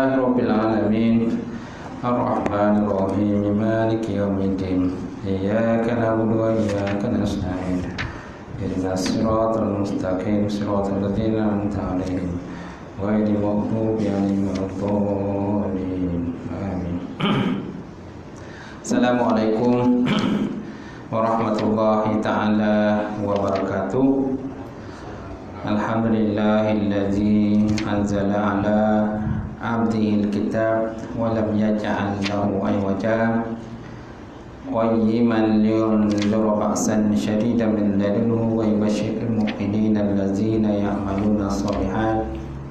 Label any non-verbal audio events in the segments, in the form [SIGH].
Alhamdulillah Rabbil Alamin. Ar-Rahman Ar-Rahim Malik Yawm Yidim Iyaka Nabudu Iyaka Nasa'in Iyaka Sirat Al-Mustaqim Sirat Al-Ladin Al-Tarim Wa Ili Mu'bub Yali Mu'adhalim Amin. Assalamualaikum Warahmatullahi Ta'ala Wabarakatuh. Alhamdulillahilladzi anzala 'ala عبده الكتاب ولم يجعل له عوجا قيما لينذر بأسا شديدا من لدنه ويبشر المؤمنين الذين يعملون الصالحات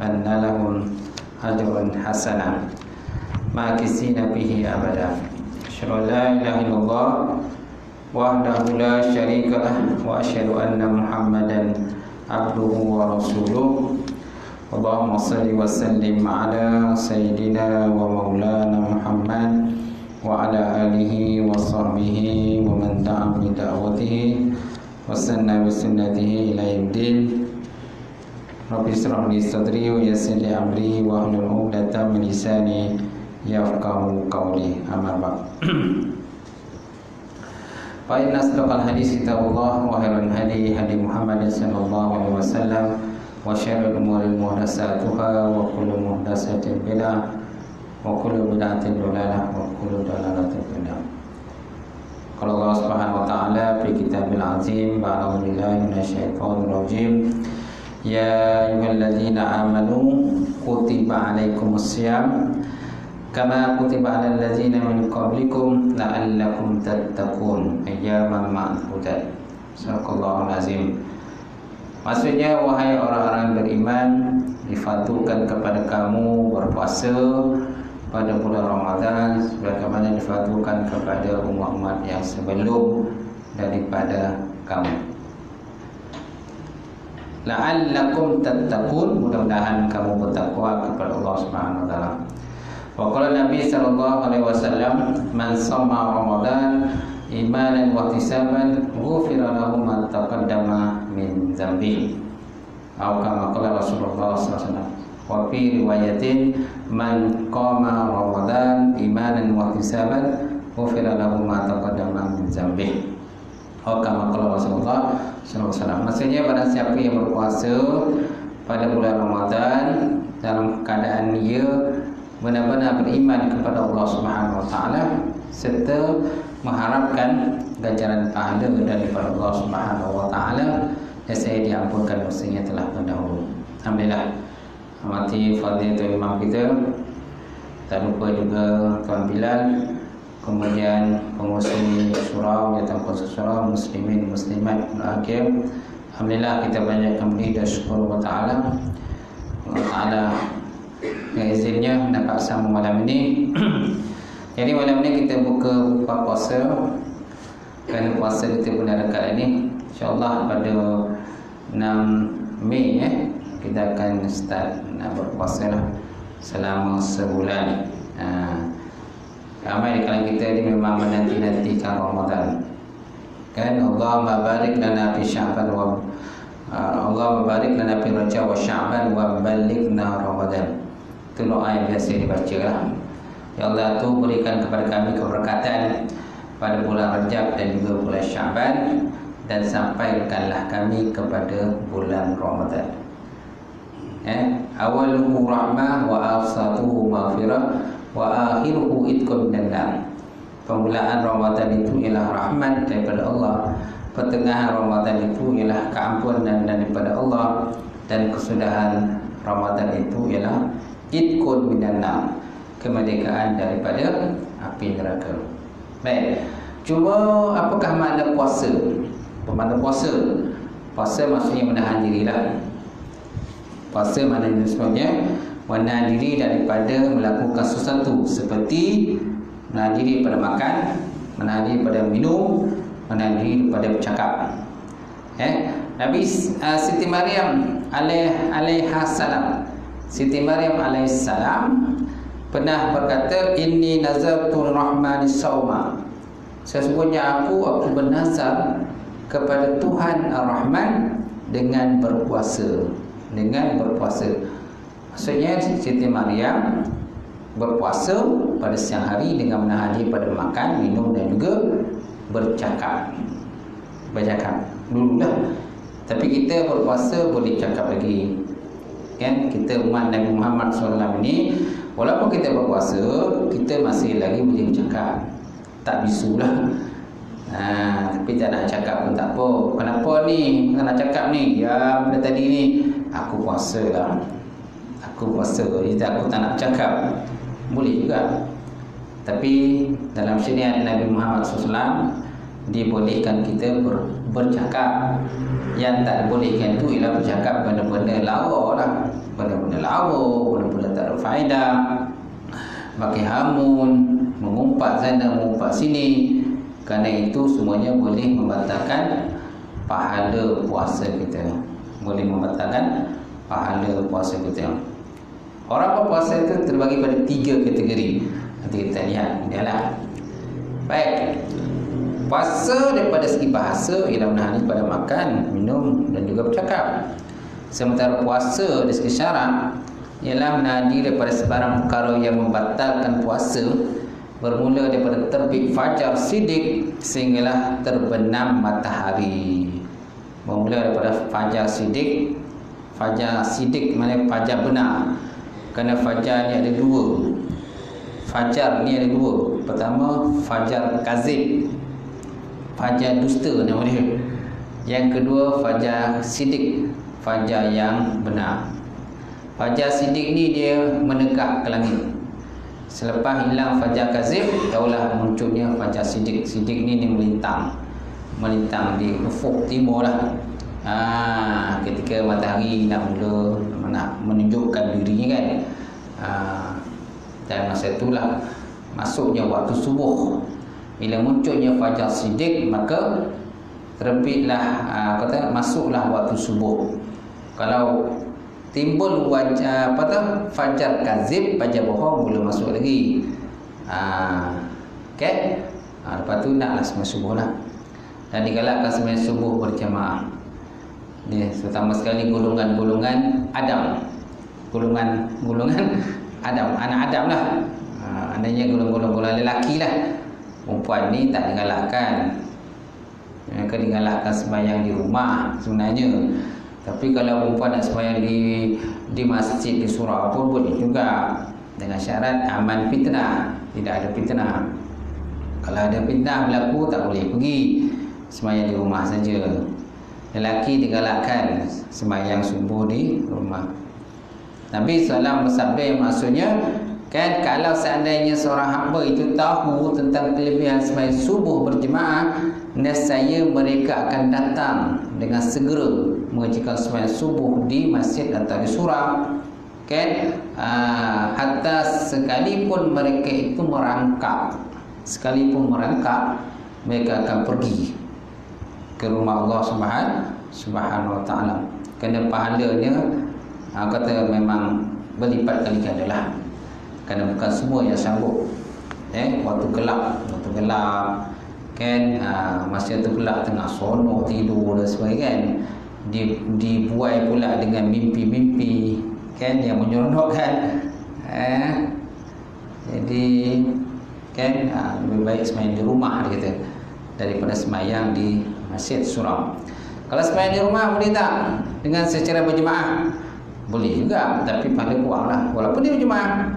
أن لهم أجرا حسنا ماكسين به أبدا. أشهد أن لا إله إلا الله وحده لا شريك له وأشهد أن محمدا عبده ورسوله. اللهم صل وسلم على سيدنا ومولانا محمد وعلى آله وصحبه ومن دعا بدعوته وسن بسنته إلى يوم الدين. رب اشرح لي صدري ويسر لي أمري واحلل عقدة من لساني يفقه قولي. أما بعد. [CLEARS THROAT] فإن أصدق الحديث كتاب الله وخير الهدي هدي محمد صلى الله عليه وسلم. وشر الأمور محدثاتها وكل محدثة بدعة وكل بدعة ضلالة وكل ضلالة النار. قال الله سبحانه وتعالى في كتاب العظيم أعوذ بالله من الشيطان الرجيم يا أيها الذين آمنوا كتب عليكم الصيام كما كتب على الذين من قبلكم لعلكم تتقون. أياما معدودات. صدق الله العظيم. Maksudnya wahai orang-orang beriman Difatukan kepada kamu berpuasa pada bulan Ramadan Sebagaimana difatukan kepada umat-umat yang sebelum Daripada kamu La'allakum tattaqun Mudah-mudahan kamu bertakwa kepada Allah Subhanahu wa taala. Wa qala Nabi sallallahu alaihi wasallam man sama Ramadan imanan wa ihtisaban ghufira lahu ma taqaddama dzambi. Atau kama qala Rasulullah sallallahu alaihi wasallam. Wa fi riwayatin man qama Ramadan imanan wa ihtisaban ghufira lahu ma taqaddama min dzambi. Atau kama qala Rasulullah sallallahu alaihi wasallam. Maksudnya pada siapa yang berpuasa pada bulan Ramadan dalam keadaan ia benar-benar beriman kepada Allah Subhanahu wa taala serta mengharapkan ganjaran pahala daripada Allah Subhanahu wa taala saya diampunkan dosanya telah terdahulu. Alhamdulillah. Amati fadilatul imam kita. Tak lupa juga Tuan Bilal kemudian pengurusi surau ya pengurusi surau muslimin muslimat akhir alhamdulillah kita banyak kembali dan syukur wa taala Allah taala izinnya dapat sambung malam ini [CLEARS THROAT] jadi malam ini kita buka buka puasa kerana puasa kita pun dah dekat ini insyaallah pada 6 Mei eh? Kita akan start nak berpuasa lah selama sebulan. Ha. ramai di kalangan kita ni memang menanti-nantikan Ramadan. Kan? Allah mabarik lana fi sya'ban wa Allah mabarik lana fi raja wa sya'ban wa balighna Ramadan. Itu doa yang biasa dibaca lah. Ya Allah tu berikan kepada kami keberkatan pada bulan Rajab dan juga bulan Syaban dan sampaikanlah kami kepada bulan Ramadan. Eh, awaluhu rahmah wa afsatuhu maghfirah wa akhiruhu itqun minan Permulaan Ramadan itu ialah rahmat daripada Allah. Pertengahan Ramadan itu ialah keampunan daripada Allah dan kesudahan Ramadan itu ialah itqun minan kemerdekaan daripada api neraka. Baik. Cuma apakah makna puasa? Makna puasa? Puasa maksudnya menahan diri lah. Puasa maknanya sebenarnya menahan diri daripada melakukan sesuatu seperti menahan diri daripada makan, menahan diri daripada minum, menahan diri daripada bercakap. Eh, Nabi uh, Siti Maryam alaih alaiha salam Siti Maryam alaihissalam pernah berkata inni nazartu rahmani sauma sesungguhnya aku aku bernazar kepada Tuhan Ar-Rahman dengan berpuasa. Dengan berpuasa. Maksudnya Siti Maryam berpuasa pada siang hari dengan menahan diri pada makan minum dan juga bercakap. Bercakap. Dulu lah tapi kita berpuasa boleh cakap lagi. Kan? Kita umat Nabi Muhammad SAW ni walaupun kita berpuasa kita masih lagi boleh bercakap. Tak bisulah ha, tapi tak nak cakap pun tak apa. Kenapa ni? Tak nak cakap ni? Ya benda tadi ni. Aku puasa lah. Aku puasa. Jadi aku tak nak cakap boleh juga. Tapi dalam syariat Nabi Muhammad SAW dibolehkan kita ber, bercakap. Yang tak dibolehkan tu ialah bercakap benda-benda lawa lah. Benda-benda lawa benda-benda tak ada faedah. Pakai hamun mengumpat sana mengumpat sini kerana itu semuanya boleh membatalkan pahala puasa kita. Boleh membatalkan pahala puasa kita. Orang berpuasa itu terbagi pada tiga kategori. Nanti kita lihat dia lah baik. Puasa daripada segi bahasa ialah menahan pada makan, minum dan juga bercakap. Sementara puasa dari segi syarak ialah menahan daripada sebarang perkara yang membatalkan puasa bermula daripada terbit fajar sidik sehinggalah terbenam matahari. Bermula daripada fajar sidik, fajar sidik mana fajar benar. Kerana fajar ni ada dua. Fajar ni ada dua. Pertama fajar kazib fajar dusta nama dia yang kedua fajar sidik fajar yang benar fajar sidik ni dia menegak ke langit selepas hilang fajar kazib tahulah munculnya fajar sidik sidik ni ni melintang. Melintang di ufuk timur lah. Ha, ketika matahari nak mula nak menunjukkan dirinya kan. Ha, dan masa itulah masuknya waktu subuh. Bila munculnya fajar sidik maka terbitlah uh, kata masuklah waktu subuh. Kalau timbul wajah apa tu? Fajar kazib fajar bohong boleh masuk lagi. Ah okey. Ha, lepas tu naklah semua subuh lah dan digalakkan semua subuh berjamaah. Dia terutama sekali golongan-golongan Adam. Golongan golongan [LAUGHS] Adam. Anak Adam lah. Ha, andainya golongan-golongan lelaki lah. Perempuan ni tak digalakkan. Mereka digalakkan sembahyang di rumah sebenarnya tapi kalau perempuan nak sembahyang di di masjid di surau pun boleh juga. Dengan syarat aman fitnah. Tidak ada fitnah. Kalau ada fitnah berlaku tak boleh pergi sembahyang di rumah saja. Lelaki digalakkan sembahyang subuh di rumah. Nabi SAW bersabda yang maksudnya Kan kalau seandainya seorang hamba itu tahu tentang kelebihan sembahyang subuh berjemaah, nescaya mereka akan datang dengan segera mengerjakan sembahyang subuh di masjid atau di surau. Kan? Uh, hatta sekalipun mereka itu merangkak, sekalipun merangkak, mereka akan pergi ke rumah Allah Subhanahu Wa Taala. Kerana pahalanya uh, kata memang berlipat kali ganda lah kerana bukan semua yang sanggup eh waktu gelap waktu gelap kan? Uh, masa tu gelap tengah sonok tidur dan sebagainya kan? Di dibuai pula dengan mimpi-mimpi kan? Yang menyeronokkan eh? Jadi kan? Uh, lebih baik semayang di rumah dia kata daripada semayang di masjid surau kalau semayang di rumah boleh tak? Dengan secara berjemaah? Boleh juga tapi paling kurang lah. Walaupun dia berjemaah.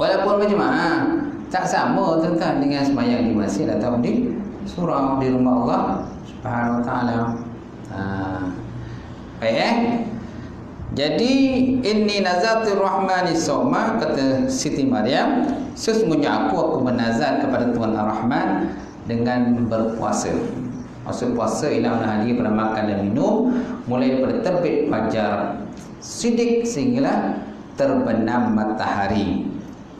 Walaupun berjemaah tak sama tentang dengan sembahyang di masjid atau di surau di rumah Allah Subhanahu wa taala. Ha. Baik eh? Jadi inni nazartu rahmani sawma kata Siti Maryam sesungguhnya aku aku menazar kepada Tuhan Ar-Rahman dengan berpuasa. Maksud puasa ialah menahan diri pada makan dan minum mulai daripada terbit fajar sidik sehinggalah terbenam matahari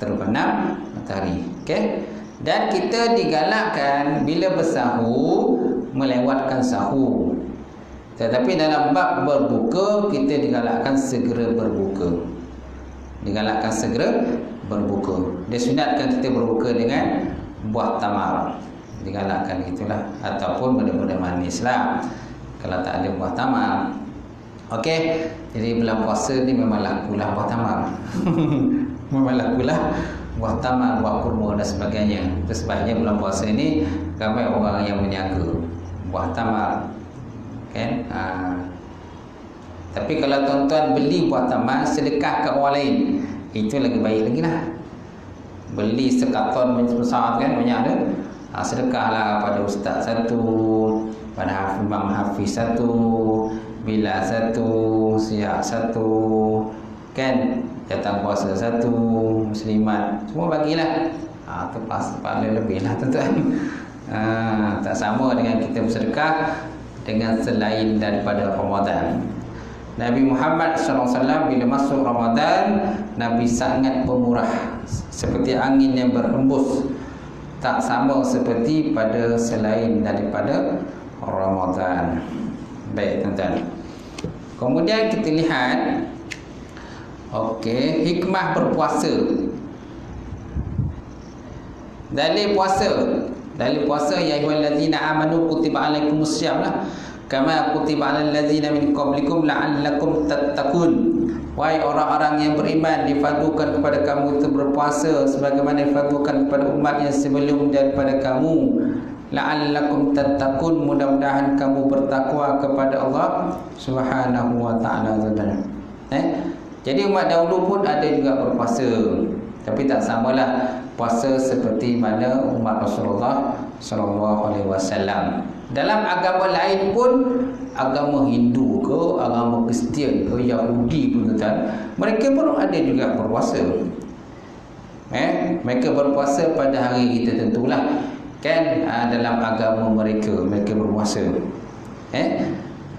terbenam matahari. Okey. Dan kita digalakkan bila bersahur melewatkan sahur. Tetapi dalam bab berbuka kita digalakkan segera berbuka. digalakkan segera berbuka dia sunatkan kita berbuka dengan buah tamar digalakkan itulah ataupun benda-benda manis lah kalau tak ada buah tamar Okey, jadi bulan puasa ni memang lakulah buah tamar. [LAUGHS] memang lakulah buah tamar, buah kurma dan sebagainya. Sebabnya bulan puasa ni ramai orang yang menyaga buah tamar. Kan? Ha. Tapi kalau tuan-tuan beli buah tamar sedekah ke orang lain, itu lagi baik lagi lah. Beli sekaton besar kan banyak ada. Ha, sedekahlah pada ustaz satu, pada imam hafiz satu, bila satu siap satu kan datang puasa satu muslimat. Semua bagilah. Ha, tu pas lebih lah tuan-tuan. Ha, tak sama dengan kita bersedekah dengan selain daripada Ramadan. Nabi Muhammad SAW bila masuk Ramadan Nabi sangat pemurah seperti angin yang berhembus. Tak sama seperti pada selain daripada Ramadan. Baik tuan-tuan. Kemudian kita lihat okey, hikmah berpuasa. Dalil puasa. Dalil puasa ya ayyuhallazina amanu kutiba alaikumusiyam lah. Kama kutiba alal ladzina min qablikum la'allakum tattaqun. Wahai orang-orang yang beriman difadukan kepada kamu itu berpuasa sebagaimana difadukan kepada umat yang sebelum daripada kamu la'allakum tattaqun mudah-mudahan kamu bertakwa kepada Allah Subhanahu wa taala eh jadi umat dahulu pun ada juga berpuasa. Tapi tak samalah puasa seperti mana umat Rasulullah sallallahu alaihi wasallam. Dalam agama lain pun agama Hindu ke agama Kristian ke Yahudi pun tuan mereka pun ada juga berpuasa. Eh mereka berpuasa pada hari kita tentulah. Kan uh, dalam agama mereka mereka berpuasa. Eh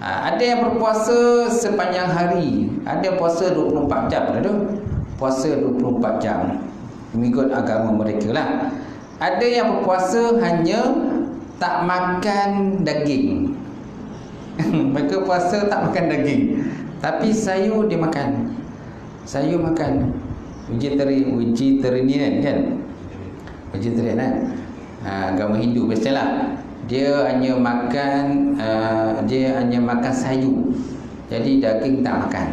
uh, ada yang berpuasa sepanjang hari. Ada puasa 24 jam ada puasa 24 jam. Mengikut agama mereka lah. Ada yang berpuasa hanya tak makan daging. [LAUGHS] Mereka puasa tak makan daging. Tapi sayur dia makan. Sayur makan. Vegetarian vegetarian kan? Vegetarian kan? Ha, agama Hindu biasalah dia hanya makan uh, dia hanya makan sayur jadi daging tak makan.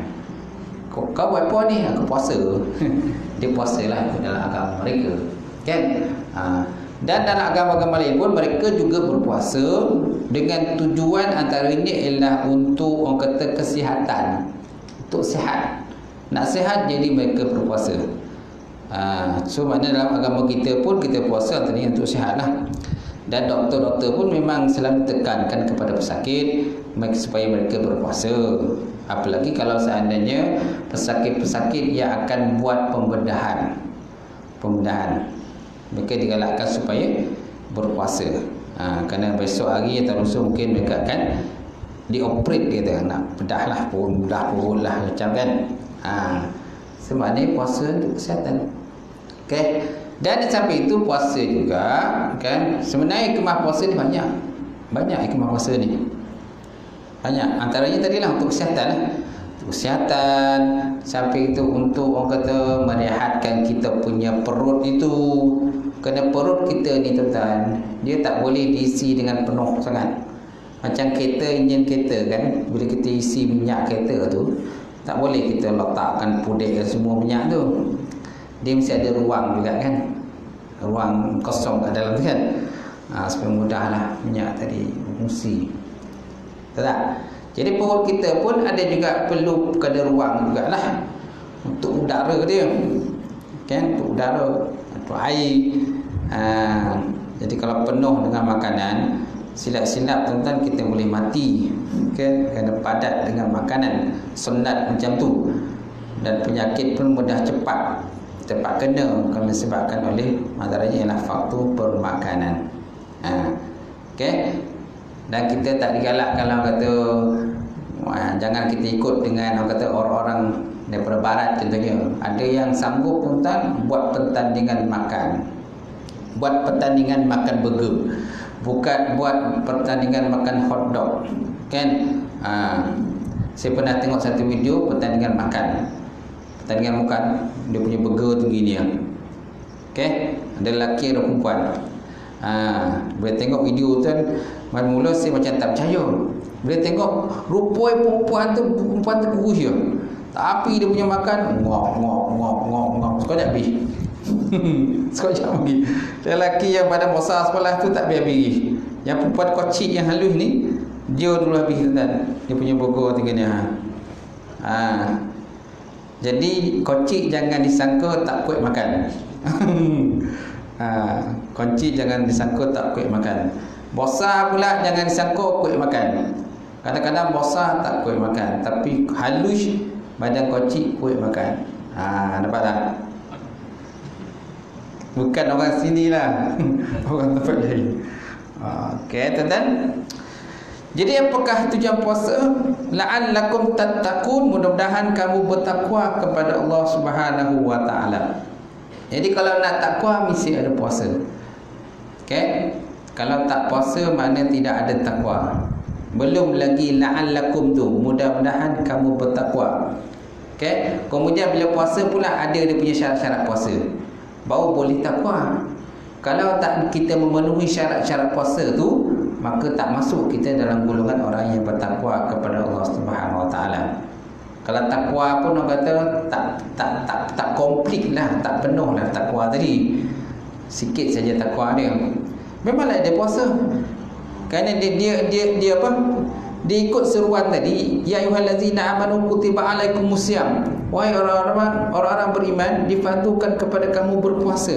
Kau, kau buat apa ni aku puasa. [LAUGHS] Dia puasa lah dalam agama mereka. Kan? Ha. dan dalam agama-agama lain pun mereka juga berpuasa dengan tujuan antaranya ialah untuk orang kata kesihatan. Untuk sihat. Nak sihat jadi mereka berpuasa. Ha, so maknanya dalam agama kita pun kita puasa antara untuk sihat lah. Dan doktor-doktor pun memang selalu tekankan kepada pesakit supaya mereka berpuasa. Apalagi kalau seandainya pesakit-pesakit yang akan buat pembedahan. Pembedahan. Mereka digalakkan supaya berpuasa. Ha, kerana besok hari atau lusa mungkin mereka akan dioperate dia kata nak bedah lah pun bedah pun lah macam kan. Ha, sebenarnya puasa untuk kesihatan. Okey. Dan sampai itu puasa juga kan. Sebenarnya hikmah puasa ni banyak. Banyak hikmah puasa ni. Banyak. Antaranya tadi lah untuk kesihatan. Untuk kesihatan. Sampai itu untuk orang kata merehatkan kita punya perut itu. Kerana perut kita ni tuan-tuan. Dia tak boleh diisi dengan penuh sangat. Macam kereta, enjin kereta kan. Bila kita isi minyak kereta tu. Tak boleh kita letakkan pudek semua minyak tu dia mesti ada ruang juga kan. Ruang kosong kat dalam tu kan. Ha, supaya mudahlah minyak tadi fungsi tak? Jadi perut kita pun ada juga perlu ada ruang jugalah untuk udara dia. Kan? Untuk udara untuk air. Ha, jadi kalau penuh dengan makanan silap-silap tuan-tuan kita boleh mati. Kan kerana padat dengan makanan senat macam tu. Dan penyakit pun mudah cepat tempat kena bukan disebabkan oleh madaranya ialah faktor permakanan. Ha. Okey. Dan kita tak digalak kalau kata jangan kita ikut dengan orang kata orang-orang daripada barat contohnya. Ada yang sanggup pun tak buat pertandingan makan. Buat pertandingan makan burger. Bukan buat pertandingan makan hot dog. Kan? Ha. Saya pernah tengok satu video pertandingan makan. Pertandingan makan dia punya burger tinggi dia. Okey, ada lelaki ada perempuan. Ha, boleh tengok video tu kan mula saya macam tak percaya. Boleh tengok rupai perempuan tu perempuan tu kurus dia. Tapi dia punya makan ngok ngok ngok ngok ngok sekejap habis. [LAUGHS] sekejap pergi. Lelaki yang pada masa sekolah tu tak habis-habis. Yang perempuan kocik yang halus ni dia dulu habis kan. Dia punya burger tinggi ni ha. Jadi kocik jangan disangka tak kuat makan. [LAUGHS] ha, kocik jangan disangka tak kuat makan. Bosa pula jangan disangka kuat makan. Kadang-kadang bosa tak kuat makan, tapi halus badan kocik kuat makan. Ha, dapat tak? Bukan orang sini lah. [LAUGHS] orang tempat lain. Okey, tuan-tuan. Jadi apakah tujuan puasa? La'allakum tattaqun, mudah-mudahan kamu bertakwa kepada Allah Subhanahu wa taala. Jadi kalau nak takwa mesti ada puasa. Okey? Kalau tak puasa makna tidak ada takwa. Belum lagi la'allakum tu, mudah-mudahan kamu bertakwa. Okey? Kemudian bila puasa pula ada dia punya syarat-syarat puasa. Baru boleh takwa. Kalau tak kita memenuhi syarat-syarat puasa tu, maka tak masuk kita dalam golongan orang yang bertakwa kepada Allah Subhanahu Wa Taala. Kalau takwa pun orang kata tak tak tak tak komplit lah, tak penuh lah takwa tadi. Sikit saja takwa dia. Memanglah dia puasa. Kerana dia dia dia, dia apa? Dia ikut seruan tadi, ya ayyuhallazina amanu kutiba alaikumusiyam. Wahai orang-orang orang-orang beriman, difardukan kepada kamu berpuasa.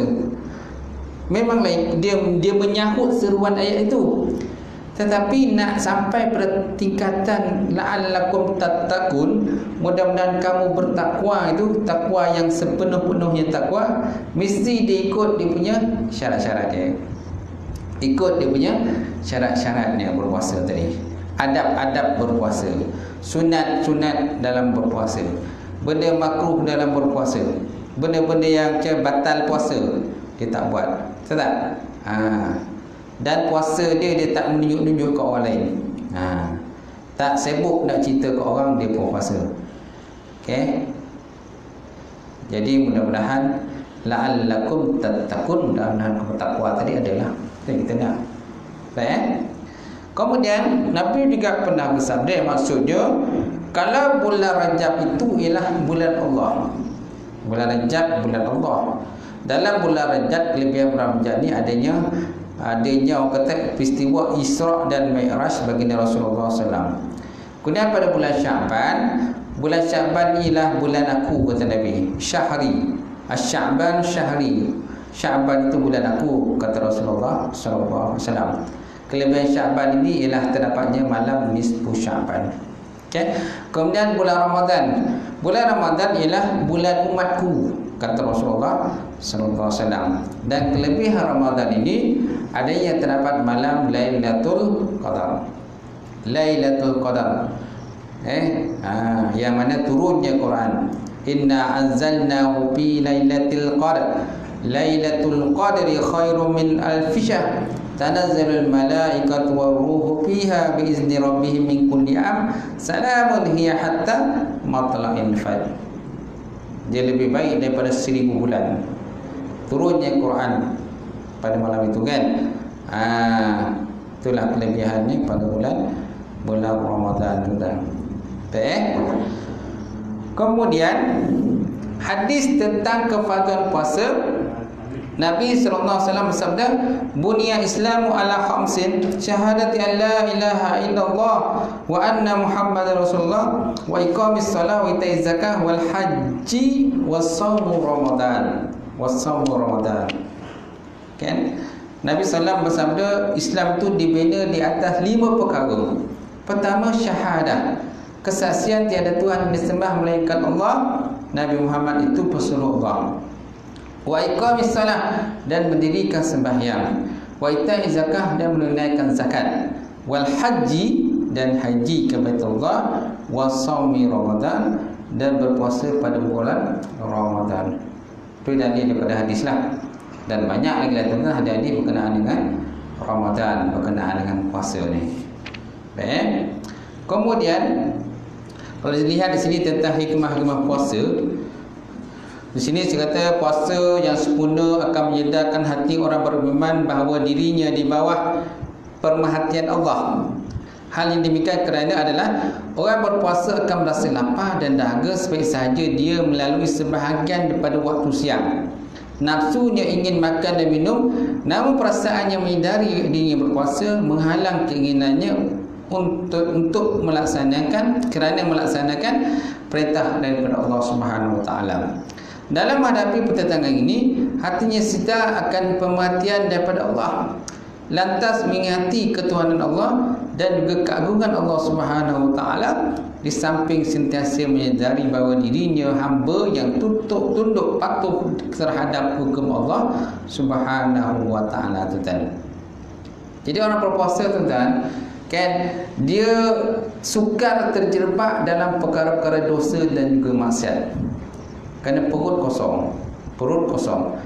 Memanglah dia dia menyahut seruan ayat itu. Tetapi nak sampai pada tingkatan la'allakum tattaqun, mudah-mudahan kamu bertakwa itu takwa yang sepenuh-penuhnya takwa, mesti diikut dia punya syarat-syarat dia. Ikut dia punya syarat-syaratnya berpuasa tadi. Adab-adab berpuasa. Sunat-sunat dalam berpuasa. Benda makruh dalam berpuasa. Benda-benda yang batal puasa dia tak buat. Betul tak? Ha, dan puasa dia dia tak menunjuk-nunjuk ke orang lain. Ha. tak sibuk nak cerita ke orang dia pun puasa. Okey? Jadi mudah-mudahan la'allakum tattaqun. Mudah-mudahan kamu takwa tadi adalah yang kita nak. Baik eh? kemudian Nabi juga pernah bersabda maksudnya kalau bulan Rajab itu ialah bulan Allah. Bulan Rajab bulan Allah. Dalam bulan Rajab kelebihan bulan Rajab ni adanya adanya orang kata peristiwa Isra' dan Mi'raj baginda Rasulullah SAW. Kemudian pada bulan Syaban, bulan Syaban ialah bulan aku kata Nabi, Syahri. Asy-Sya'ban syahri. Syaban itu bulan aku kata Rasulullah SAW. Kelebihan Syaban ini ialah terdapatnya malam nisfu Syaban. Okay. Kemudian bulan Ramadan. Bulan Ramadan ialah bulan umatku kata Rasulullah sallallahu alaihi wasallam. Dan kelebihan Ramadan ini ada yang terdapat malam Lailatul Qadar. Lailatul Qadar. Eh, ha, yang mana turunnya Quran. Inna anzalnahu fi Lailatul Qadar. Lailatul Qadri khairum min alf syahr. Tanazzalul malaikatu waruhu fiha biizni rabbihim min kulli am. Salamun hiya hatta matla'il fajr dia lebih baik daripada seribu bulan. Turunnya Quran pada malam itu kan? Ha, itulah kelebihannya pada bulan bulan Ramadan itu dah. Eh? kemudian hadis tentang kefaduan puasa Nabi SAW bersabda Bunia Islamu ala khamsin Syahadati an la ilaha illallah Wa anna Muhammad Rasulullah Wa iqamis salah wa itai zakah Wal haji Wa sawmu Ramadan. Wa sawmu Ramadan. Kan? Nabi SAW bersabda Islam itu dibina di atas lima perkara. Pertama syahadah. Kesaksian tiada Tuhan disembah melainkan Allah. Nabi Muhammad itu pesuruh Allah wa iqamis salah dan mendirikan sembahyang wa ita'i zakah dan menunaikan zakat wal haji dan haji ke Baitullah wa shaumi Ramadan dan berpuasa pada bulan Ramadan. Itu dalil daripada hadis lah. Dan banyak lagi lah tentang hadis berkenaan dengan Ramadan, berkenaan dengan puasa ni. Baik. Kemudian kalau dilihat di sini tentang hikmah-hikmah puasa, Di sini saya kata puasa yang sempurna akan menyedarkan hati orang beriman bahawa dirinya di bawah perhatian Allah. Hal yang demikian kerana adalah orang berpuasa akan merasa lapar dan dahaga sebaik sahaja dia melalui sebahagian daripada waktu siang. Nafsunya ingin makan dan minum namun perasaannya menghindari dirinya berpuasa menghalang keinginannya untuk untuk melaksanakan kerana melaksanakan perintah daripada Allah Subhanahu Wa Taala. Dalam menghadapi pertentangan ini, hatinya sita akan pemerhatian daripada Allah. Lantas mengingati ketuhanan Allah dan juga keagungan Allah Taala di samping sentiasa menyadari bahawa dirinya hamba yang tutup tunduk patuh terhadap hukum Allah Taala tuan. Jadi orang berpuasa tuan kan dia sukar terjerembab dalam perkara-perkara dosa dan juga maksiat kerana perut kosong perut kosong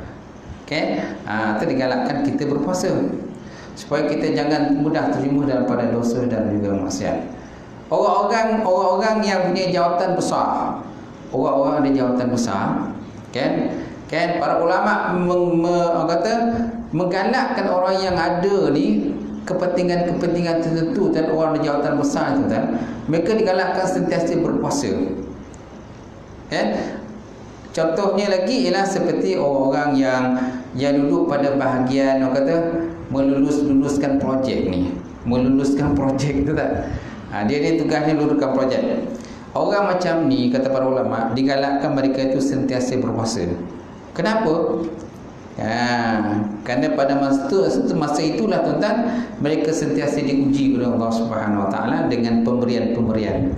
okey ha, itu digalakkan kita berpuasa. Supaya kita jangan mudah terjerumus dalam pada dosa dan juga maksiat. Orang-orang orang-orang yang punya jawatan besar orang-orang ada jawatan besar kan kan para ulama meng, me, kata menggalakkan orang yang ada ni kepentingan-kepentingan tertentu dan orang ada jawatan besar tu kan mereka digalakkan sentiasa berpuasa. Kan Contohnya lagi ialah seperti orang-orang yang yang duduk pada bahagian orang kata melulus-luluskan projek ni. Meluluskan projek tu tak? Ha, dia ni tugasnya luluskan projek. Orang macam ni kata para ulama digalakkan mereka itu sentiasa berpuasa. Kenapa? Ha, kerana pada masa itu masa itulah tuan-tuan mereka sentiasa diuji oleh Allah Subhanahu Wa Taala dengan pemberian-pemberian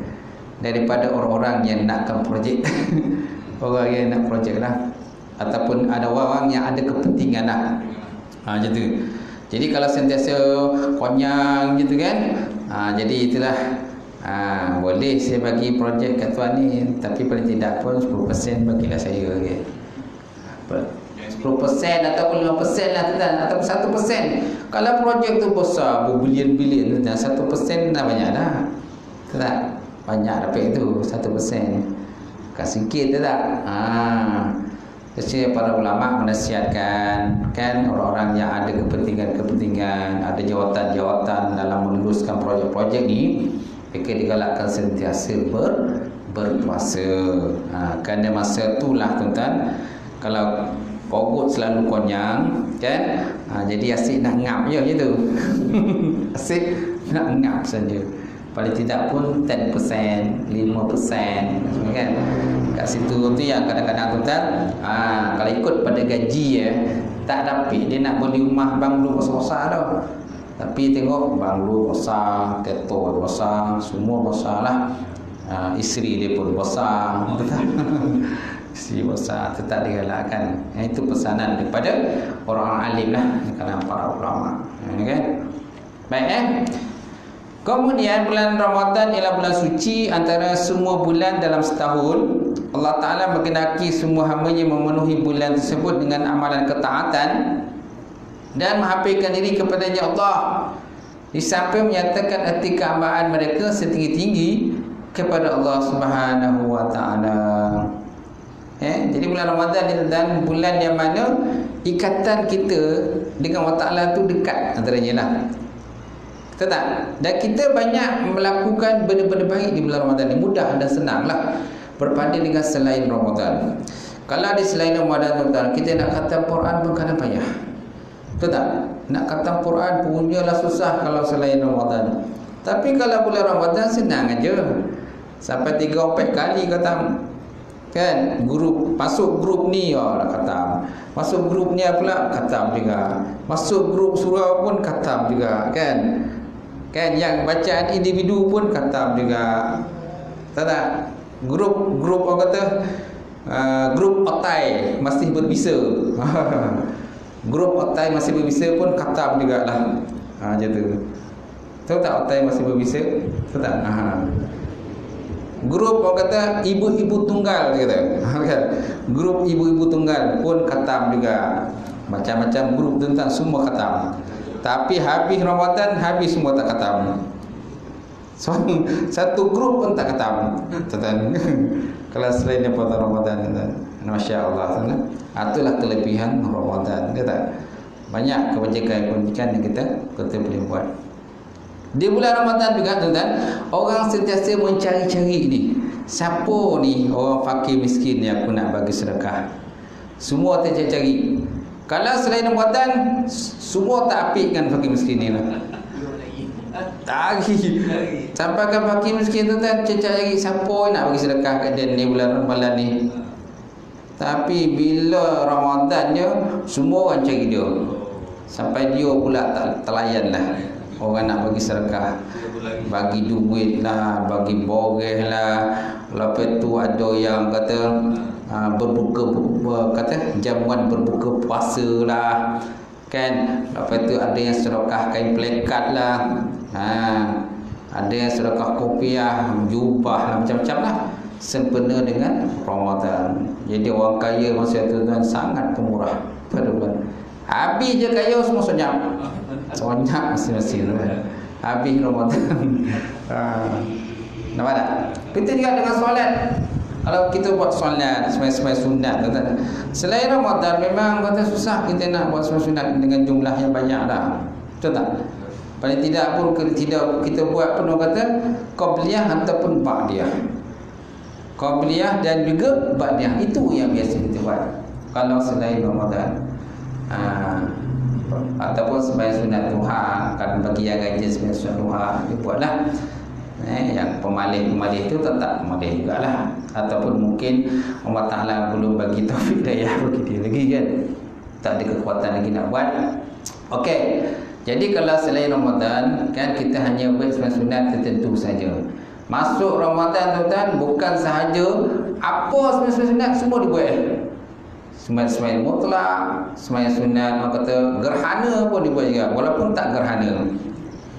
daripada orang-orang yang nakkan projek. [LAUGHS] orang yang nak projek lah. Ataupun ada orang yang ada kepentingan lah. Ha, macam tu. Jadi kalau sentiasa konyang gitu kan ha, jadi itulah. Ha, boleh saya bagi projek kat tuan ni tapi paling tidak pun 10% bagilah saya okay. 10% ataupun 5% lah tuan. Ataupun 1% kalau projek tu besar berbilion-bilion tuan 1% dah banyak dah. Tak? Banyak dapat itu 1% Bukan sikit tu tak? Ha. Jadi para ulama menasihatkan kan orang-orang yang ada kepentingan-kepentingan, ada jawatan-jawatan dalam meluluskan projek-projek ni, mereka digalakkan sentiasa ber, berpuasa. Ha, kerana masa itulah tuan-tuan, kalau kogut selalu konyang, kan? Ha, jadi asyik nak ngap je macam tu. [LAUGHS] asyik nak ngap saja paling tidak pun 10%, 5% kan. Kat situ tu yang kadang-kadang tu kan, ah kalau ikut pada gaji ya, tak dapat dia nak beli rumah banglo besar-besar tau. Tapi tengok banglo besar, keto besar, semua besar lah. Ah, isteri dia pun besar. [LAUGHS] isteri besar tetap digalakkan. Itu pesanan daripada orang-orang alim lah. Kalau para ulama. Kan? Baik eh. Kemudian bulan Ramadan ialah bulan suci antara semua bulan dalam setahun. Allah Ta'ala mengenaki semua hambanya memenuhi bulan tersebut dengan amalan ketaatan dan menghampirkan diri kepadanya Allah. Di samping menyatakan erti keambaan mereka setinggi-tinggi kepada Allah Subhanahu Wa Ta'ala. Eh, jadi bulan Ramadan dan bulan yang mana ikatan kita dengan Allah Ta'ala itu dekat antaranya lah. Betul tak? Dan kita banyak melakukan benda-benda baik di bulan Ramadan ini mudah dan senanglah berbanding dengan selain Ramadan. Kalau di selain Ramadan tuan kita nak kata Quran pun kadang payah. Betul tak? Nak kata Quran punyalah susah kalau selain Ramadan. Tapi kalau bulan Ramadan senang aja. Sampai tiga empat kali kata kan grup masuk grup ni oh nak kata masuk grup ni pula kata juga masuk grup surau pun kata juga kan kan yang bacaan individu pun khatam juga. Tak tak? Grup grup orang kata? Uh, grup otai masih berbisa. [LAUGHS] Grup otai masih berbisa pun khatam juga lah ha, macam tu. Tahu tak otai masih berbisa? Tahu tak? Ha. grup orang kata? Ibu-ibu tunggal dia kata. [LAUGHS] Kan? grup ibu-ibu tunggal pun khatam juga. Macam-macam grup tentang semua khatam tapi habis Ramadan habis semua tak khatam. So, [LAUGHS] satu grup pun tak khatam. Tuan. Kalau [LAUGHS] selain daripada Ramadan Masya-Allah tuan. Itulah kelebihan Ramadan, kata. Banyak kebajikan-kebajikan yang kita kita boleh buat. Di bulan Ramadan juga tuan-tuan, orang sentiasa mencari-cari ni. Siapa ni orang fakir miskin yang aku nak bagi sedekah? Semua tercari-cari. Kalau selain Ramadan, semua tak apik kan fakir miskin ni lah. Tagi. Sampai kan fakir miskin tu kan cari-cari siapa nak bagi sedekah kat dia ni bulan Ramadan ni. Tapi bila Ramadannya semua orang cari dia. Sampai dia pula tak terlayan lah orang nak bagi sedekah bagi duit lah bagi boreh lah lepas tu ada yang kata uh, berbuka ber, kata jamuan berbuka puasa lah. Kan? Lepas tu ada yang sedekah kain plekat lah. Ha, ada yang sedekah kopiah jubah lah macam-macam lah. Sempena dengan Ramadan. Jadi orang kaya masa tu tuan sangat pemurah. Pada bulan. Habis je kaya semua senyap. Sonyak masing-masing Habis Ramadan. Ha. [LAUGHS] Nampak tak? Kita juga dengan solat Kalau kita buat solat Semai-semai sunat kata. Selain Ramadan Memang kata susah kita nak buat semai sunat Dengan jumlah yang banyak lah. Betul tak? Paling tidak pun kita, tidak, kita buat penuh kata Qobliyah ataupun Ba'diyah. Qobliyah dan juga Ba'diyah. Itu yang biasa kita buat. Kalau selain Ramadan Haa ataupun sembahyang sunat duha kan bagi yang gaji sembahyang sunat duha dia buatlah eh yang pemalih-pemalih itu tetap pemalih jugalah. Ataupun mungkin Allah Taala belum bagi taufik daya bagi dia lagi kan. Tak ada kekuatan lagi nak buat. Okey. Jadi kalau selain Ramadan kan kita hanya buat sembahyang sunat tertentu saja. Masuk Ramadan tuan-tuan bukan sahaja apa sembahyang sunat semua dibuat. Semayang-semayang mutlak Semayang sunat Orang kata gerhana pun dia buat juga. Walaupun tak gerhana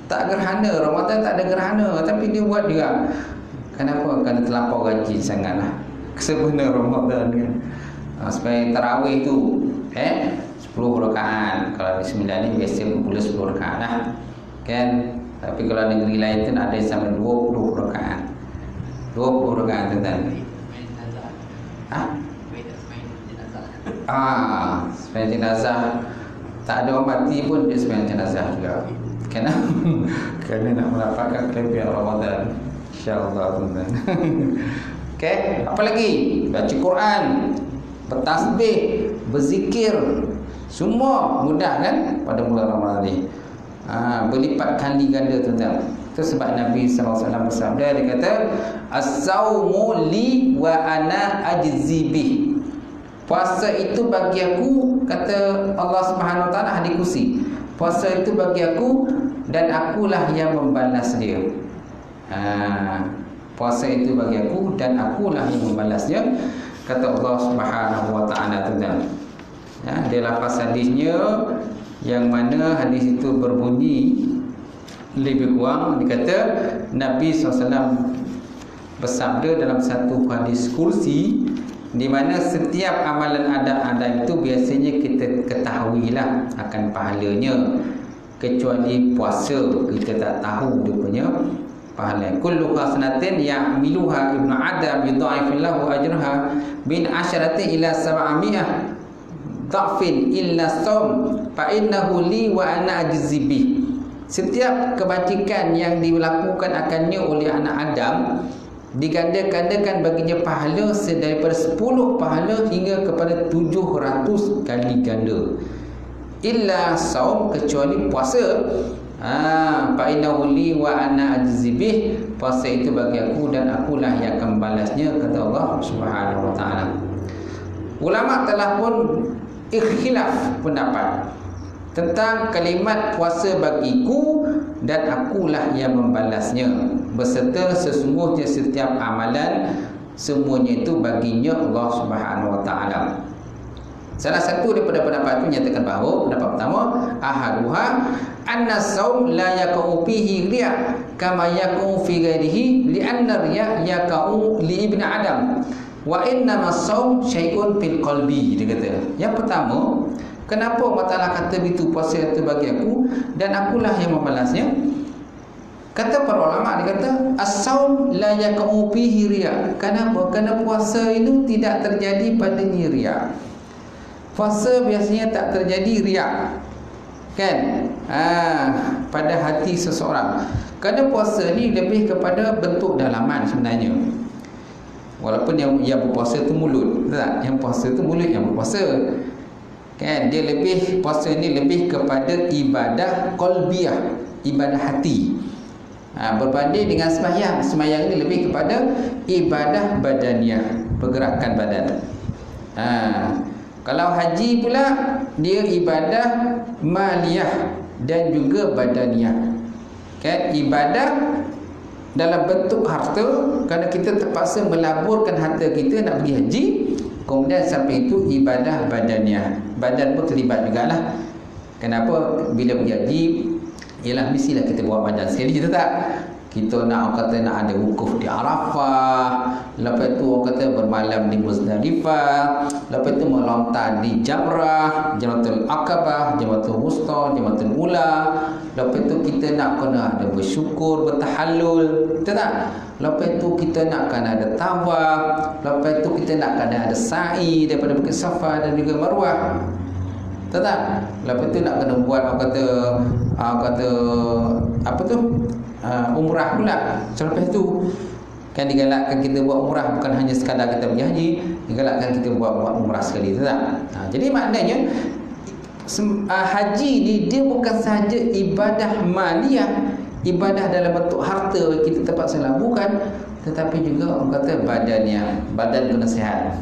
Tak gerhana. Ramadan tak ada gerhana. Tapi dia buat juga. Kenapa? Kerana terlampau gaji sangat lah. Sebenarnya Ramadan kan. Ha, Semayang tarawih tu Eh 10 rakaat. Kalau di 9 ni biasa pula 10 rakaat lah. Kan? Tapi kalau negeri lain tu ada sampai 20 rakaat. 20 rakaat tu kan Ha? Ah, sembahyang jenazah. Tak ada orang mati pun dia sembahyang jenazah juga. Kenapa? [LAUGHS] Kerana nak mendapatkan kelebihan Ramadan. Insya-Allah tuan-tuan. [LAUGHS] Okey, apa lagi? Baca Quran, bertasbih, berzikir. Semua mudah kan pada bulan Ramadan ni. Ah, berlipat kali ganda tuan-tuan. Itu sebab Nabi SAW bersabda dia kata as-saumu li wa ana ajzi bih Puasa itu bagi aku kata Allah Subhanahu Taala hadis kursi. Puasa itu bagi aku dan akulah yang membalas dia. Ha, puasa itu bagi aku dan akulah yang membalasnya kata Allah Subhanahu Wa Taala tuan. Ya, dia lafaz hadisnya yang mana hadis itu berbunyi lebih kurang dikata Nabi SAW bersabda dalam satu hadis kursi di mana setiap amalan ada-ada itu biasanya kita ketahuilah akan pahalanya. Kecuali puasa kita tak tahu dia punya pahala. Kullu hasanatin ya'miluha ibnu adam yudha'ifillahu ajraha bin asyarati ila sab'amiyah dha'fin illa sawm. Fa innahu li wa ana ajzibi setiap kebajikan yang dilakukan akannya oleh anak Adam diganda-gandakan baginya pahala daripada 10 pahala hingga kepada 700 kali ganda. Illa saum kecuali puasa. Ha fa innahu li wa ana ajzibih puasa itu bagi aku dan akulah yang akan balasnya kata Allah Subhanahu wa taala. Ulama telah pun ikhtilaf pendapat tentang kalimat puasa bagiku dan akulah yang membalasnya beserta sesungguhnya setiap amalan semuanya itu baginya Allah Subhanahu wa taala. Salah satu daripada pendapat itu menyatakan bahawa pendapat pertama ahaduha anna saum la yaqau fihi riya kama yaqau fi ghairihi li anna riya yaqau li ibni adam wa inna as-saum syai'un fil qalbi dia kata. Yang pertama Kenapa Allah kata begitu puasa itu bagi aku Dan akulah yang membalasnya Kata para ulama dia kata as-saum la yaqau fihi riya. Kenapa? Kerana puasa itu tidak terjadi pada riya. Puasa biasanya tak terjadi riya. Kan? Ha, pada hati seseorang. Kerana puasa ni lebih kepada bentuk dalaman sebenarnya. Walaupun yang yang berpuasa tu mulut, tak? Yang puasa tu mulut yang berpuasa. Kan? Dia lebih puasa ni lebih kepada ibadah qalbiyah, ibadah hati. Ha, berbanding dengan semayang, semayang ni lebih kepada ibadah badaniah, pergerakan badan. Ha, kalau haji pula dia ibadah maliyah dan juga badaniah. Kan? Ibadah dalam bentuk harta kerana kita terpaksa melaburkan harta kita nak pergi haji kemudian sampai itu ibadah badannya badan pun terlibat juga lah kenapa bila pergi haji ialah mestilah kita buat badan sekali kita tak kita nak orang kata nak ada wukuf di Arafah lepas tu orang kata bermalam di Muzdalifah lepas tu melontar di Jamrah Jamratul Aqabah Jamratul Wusta Jamratul Ula. Lepas tu kita nak kena ada bersyukur bertahallul betul tak lepas tu kita nak kena ada tawaf lepas tu kita nak kena ada sa'i daripada Bukit Safa dan juga Marwah Tahu tak? Lepas tu nak kena buat apa kata apa kata apa tu? uh, umrah pula selepas tu kan digalakkan kita buat umrah bukan hanya sekadar kita pergi haji digalakkan kita buat buat umrah sekali tu tak ha, jadi maknanya uh, haji ni dia bukan sahaja ibadah maliyah ibadah dalam bentuk harta kita terpaksa labuhkan tetapi juga orang kata badannya badan kena sihat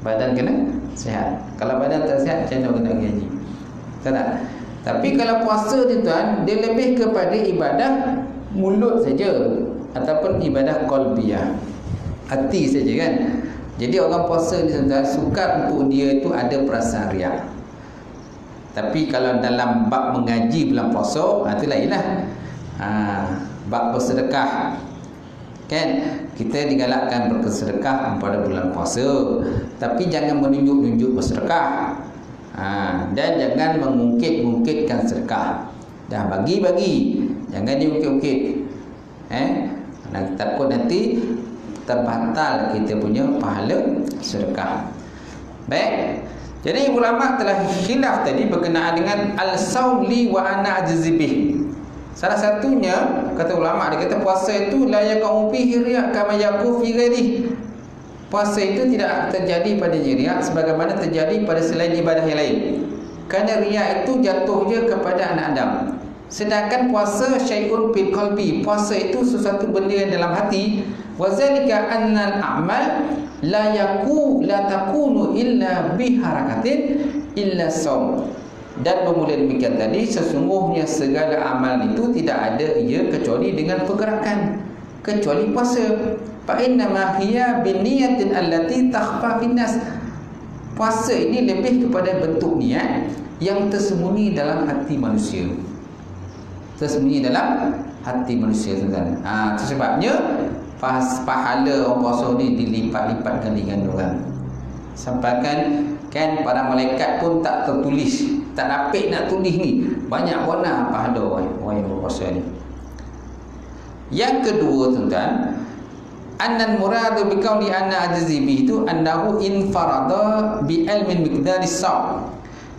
badan kena sihat. Kalau badan tak sihat macam mana kena haji tak tak? Tapi kalau puasa tu tuan dia lebih kepada ibadah mulut saja ataupun ibadah qalbiyah hati saja kan? Jadi orang puasa ni tuan suka untuk dia itu ada perasaan riak tapi kalau dalam bab mengaji bulan puasa ha, itu lainlah ha, bab bersedekah kan? Kita digalakkan bersedekah pada bulan puasa. Tapi jangan menunjuk-nunjuk bersedekah. Ha, dan jangan mengungkit-ungkitkan sedekah. Dah bagi-bagi. Jangan dia ukit-ukit Eh? Nanti takut nanti Terbatal kita punya pahala sedekah. Baik. Jadi ulama telah khilaf tadi Berkenaan dengan Al-sawli wa ana ajzibih Salah satunya Kata ulama dia kata puasa itu La yakau fihi riyak kama yaku ghairi Puasa itu tidak terjadi pada riyak Sebagaimana terjadi pada selain ibadah yang lain Kerana riyak itu jatuhnya kepada anak Adam Sedangkan puasa syai'un fil qalbi. Puasa itu sesuatu benda yang dalam hati. Wa zalika annal a'mal la yaku la takunu illa bi harakatin illa saum. Dan bermula demikian tadi sesungguhnya segala amal itu tidak ada ia kecuali dengan pergerakan kecuali puasa. Fa inna ma hiya bi niyatin allati takhfa fin nas. Puasa ini lebih kepada bentuk niat yang tersembunyi dalam hati manusia tersembunyi dalam hati manusia tuan. Ha, sebabnya pahala orang puasa ni dilipat-lipat ganda ganda kan. Sampai kan kan para malaikat pun tak tertulis, tak dapat nak tulis ni. Banyak warna pahala orang, orang yang berpuasa ni. Yang kedua tuan-tuan, annan muradu bi qawli anna ajzi bi itu annahu infarada bi ilmin miqdari sa'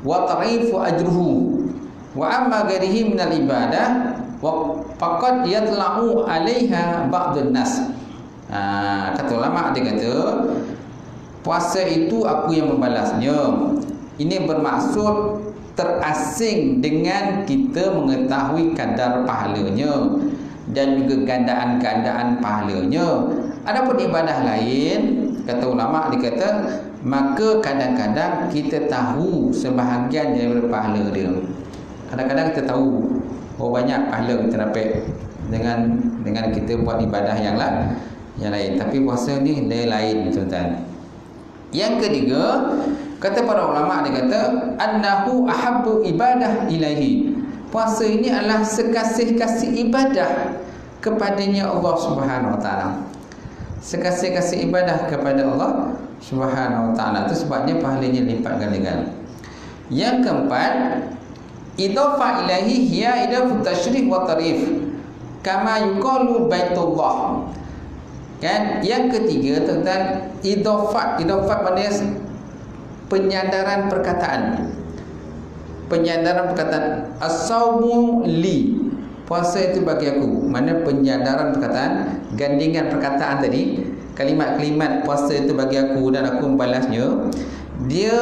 wa tarifu ajruhu wa amma ghairihi min al ibadah wa faqad yatla'u 'alaiha ba'dun nas ha, kata ulama dia kata puasa itu aku yang membalasnya ini bermaksud terasing dengan kita mengetahui kadar pahalanya dan juga gandaan-gandaan pahalanya. Adapun ibadah lain kata ulama dia kata maka kadang-kadang kita tahu sebahagian daripada pahala dia. Kadang-kadang kita tahu oh banyak pahala kita dapat dengan dengan kita buat ibadah yang lain yang lain. Tapi puasa ni lain lain tuan-tuan. Yang ketiga kata para ulama dia kata annahu ahabbu ibadah ilahi puasa ini adalah sekasih-kasih ibadah kepadanya Allah Subhanahu wa taala. Sekasih-kasih ibadah kepada Allah Subhanahu wa taala. Itu sebabnya pahalanya lipat ganda-ganda yang keempat Idafa ilahi hiya idafu tashrif wa tarif. Kama yuqalu baitullah. Kan? Yang ketiga tentang idafat idafat maknanya penyandaran perkataan. Penyandaran perkataan. As-saumu li. Puasa itu bagi aku. Mana penyandaran perkataan gandingan perkataan tadi kalimat-kalimat puasa itu bagi aku dan aku membalasnya. Dia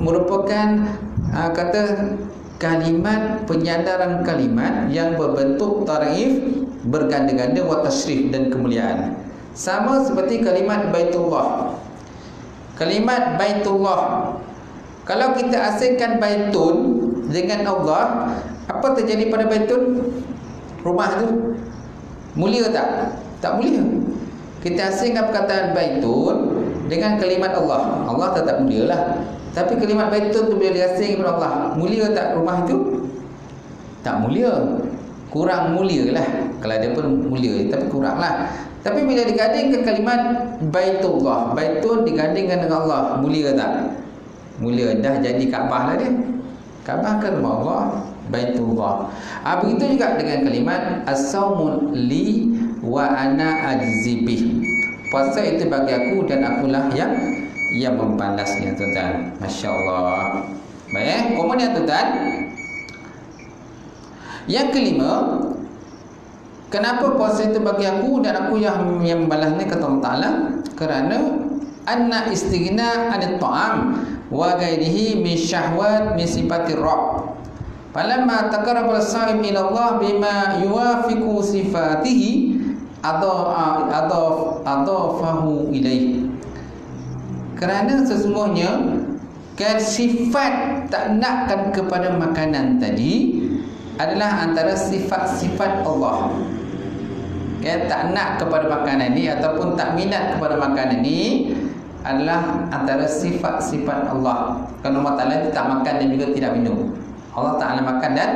merupakan uh, kata kalimat penyandaran kalimat yang berbentuk tarif berganda-ganda wa tashrif dan kemuliaan. Sama seperti kalimat Baitullah. Kalimat Baitullah. Kalau kita asingkan Baitun dengan Allah, apa terjadi pada Baitun? Rumah tu mulia tak? Tak mulia. Kita asingkan perkataan Baitun dengan kalimat Allah. Allah tetap mulia lah. Tapi kalimat Baitun tu bila diasing kepada Allah, mulia tak rumah itu? Tak mulia. Kurang mulia lah. Kalau dia pun mulia, tapi kurang lah. Tapi bila digandingkan kalimat Baitullah Baitun digandingkan dengan Allah Mulia tak? Mulia. Dah jadi Kaabah lah dia. Kaabah kan rumah Allah? Baitullah. Ha, Begitu juga dengan kalimat As-sawmun li wa ana ajzibih Puasa itu bagi aku dan akulah yang Yang membalasnya tuan-tuan. Masya Allah Baik, eh? kemudian tuan-tuan. Yang kelima Kenapa puasa itu bagi aku dan aku yang yang membalasnya kata Allah Taala? Kerana anna istighna anit ta'am wa ghairihi min syahwat min sifati rabb. Falamma taqarraba as-sa'im ila Allah bima yuwafiqu sifatihi adha adha adafahu ilaih. Kerana sesungguhnya kan sifat tak nakkan kepada makanan tadi adalah antara sifat-sifat Allah ya, tak nak kepada makanan ini ataupun tak minat kepada makanan ini adalah antara sifat-sifat Allah. Kerana Allah Ta'ala tak makan dan juga tidak minum. Allah Ta'ala makan dan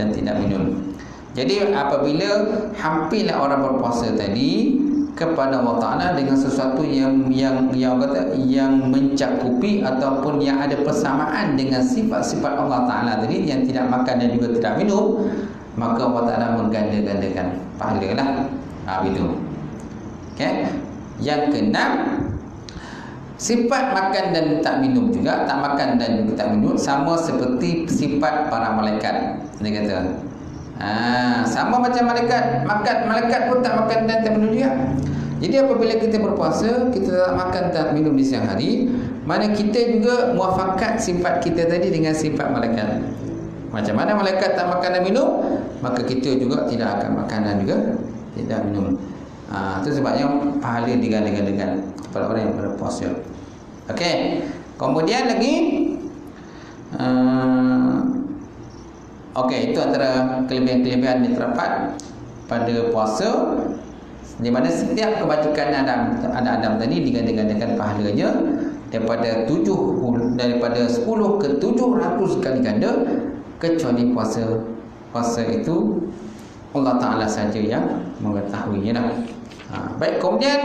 dan tidak minum. Jadi apabila hampirlah orang berpuasa tadi kepada Allah Taala dengan sesuatu yang yang yang kata yang mencakupi ataupun yang ada persamaan dengan sifat-sifat Allah Taala tadi yang tidak makan dan juga tidak minum maka Allah Taala mengganda-gandakan pahala lah. Ha, begitu. Okay. yang keenam sifat makan dan tak minum juga. Tak makan dan tak minum sama seperti sifat para malaikat. Dia kata ha, sama macam malaikat. Makan malaikat pun tak makan dan tak minum juga. Jadi apabila kita berpuasa kita tak makan tak minum di siang hari mana kita juga muafakat sifat kita tadi dengan sifat malaikat macam mana malaikat tak makan dan minum maka kita juga tidak akan makan dan juga tidak minum. Ah itu sebabnya pahala diganda-gandakan kepada orang yang berpuasa. Okey. Kemudian lagi uh, okey itu antara kelebihan-kelebihan yang terdapat pada puasa di mana setiap kebajikan Adam ada Adam tadi diganda-gandakan pahalanya daripada 7 daripada 10 ke 700 kali ganda kecuali puasa puasa itu Allah Taala saja yang mengetahuinya dah. Ha, baik kemudian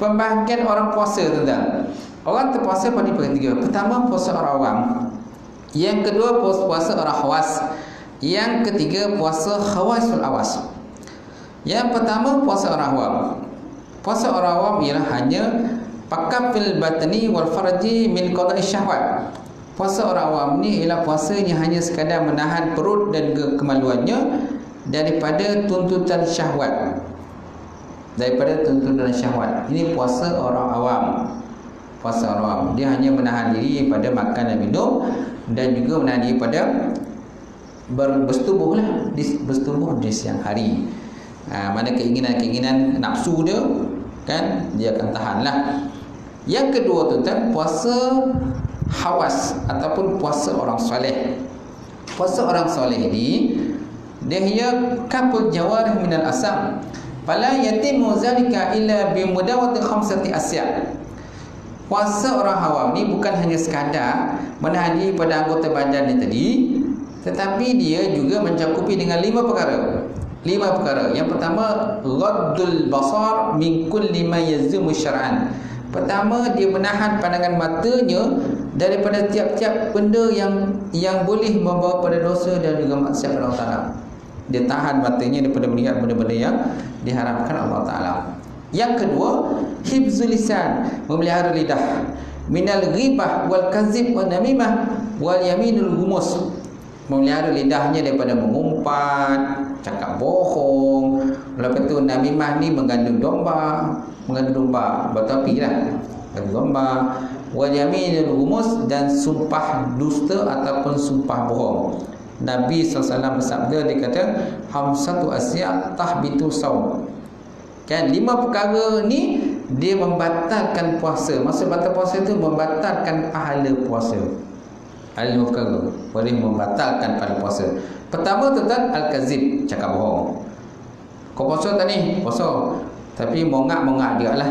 pembahagian orang puasa tuan-tuan. Orang terpuasa pada pagi tiga. Pertama puasa orang awam. Yang kedua puasa orang khawas. Yang ketiga puasa khawasul awas. Yang pertama puasa orang awam. Puasa orang awam ialah hanya pakafil batni wal farji min qada'i syahwat. Puasa orang awam ni ialah puasanya hanya sekadar menahan perut dan kemaluannya daripada tuntutan syahwat. Daripada tuntutan syahwat. Ini puasa orang awam. Puasa orang awam. Dia hanya menahan diri pada makan dan minum dan juga menahan diri pada bersetubuh lah. Bersetubuh di siang hari. Ha, mana keinginan-keinginan nafsu dia kan? Dia akan tahan lah. Yang kedua tu kan puasa hawas ataupun puasa orang soleh. Puasa orang soleh ini dia kapul jawarih minal asam. Fala yatimu zalika illa bi mudawati khamsati asya. Puasa orang awam ni bukan hanya sekadar menahan diri pada anggota badan ni tadi tetapi dia juga mencakupi dengan lima perkara. Lima perkara. Yang pertama ghaddul basar min kulli ma yazumu syar'an pertama dia menahan pandangan matanya daripada tiap-tiap benda yang yang boleh membawa pada dosa dan juga maksiat Allah Taala dia tahan matanya daripada melihat benda-benda yang diharapkan Allah Taala. Yang kedua, hifzul lisan, memelihara lidah. Minal ghibah wal kazib wal namimah wal yaminul gumus. Memelihara lidahnya daripada mengumpat, cakap bohong. Lepas tu namimah ni mengandung domba, mengandung domba, batu api lah. Mengandung domba. Wal yaminul gumus dan sumpah dusta ataupun sumpah bohong. Nabi SAW bersabda dia kata hamsatu asya tahbitu saum Kan lima perkara ni dia membatalkan puasa. Maksud batal puasa itu membatalkan pahala puasa. Ada lima boleh membatalkan pahala puasa. Pertama tuan al-kazib, cakap bohong. Kau puasa tak ni? Puasa. Tapi mongak-mongak dia lah.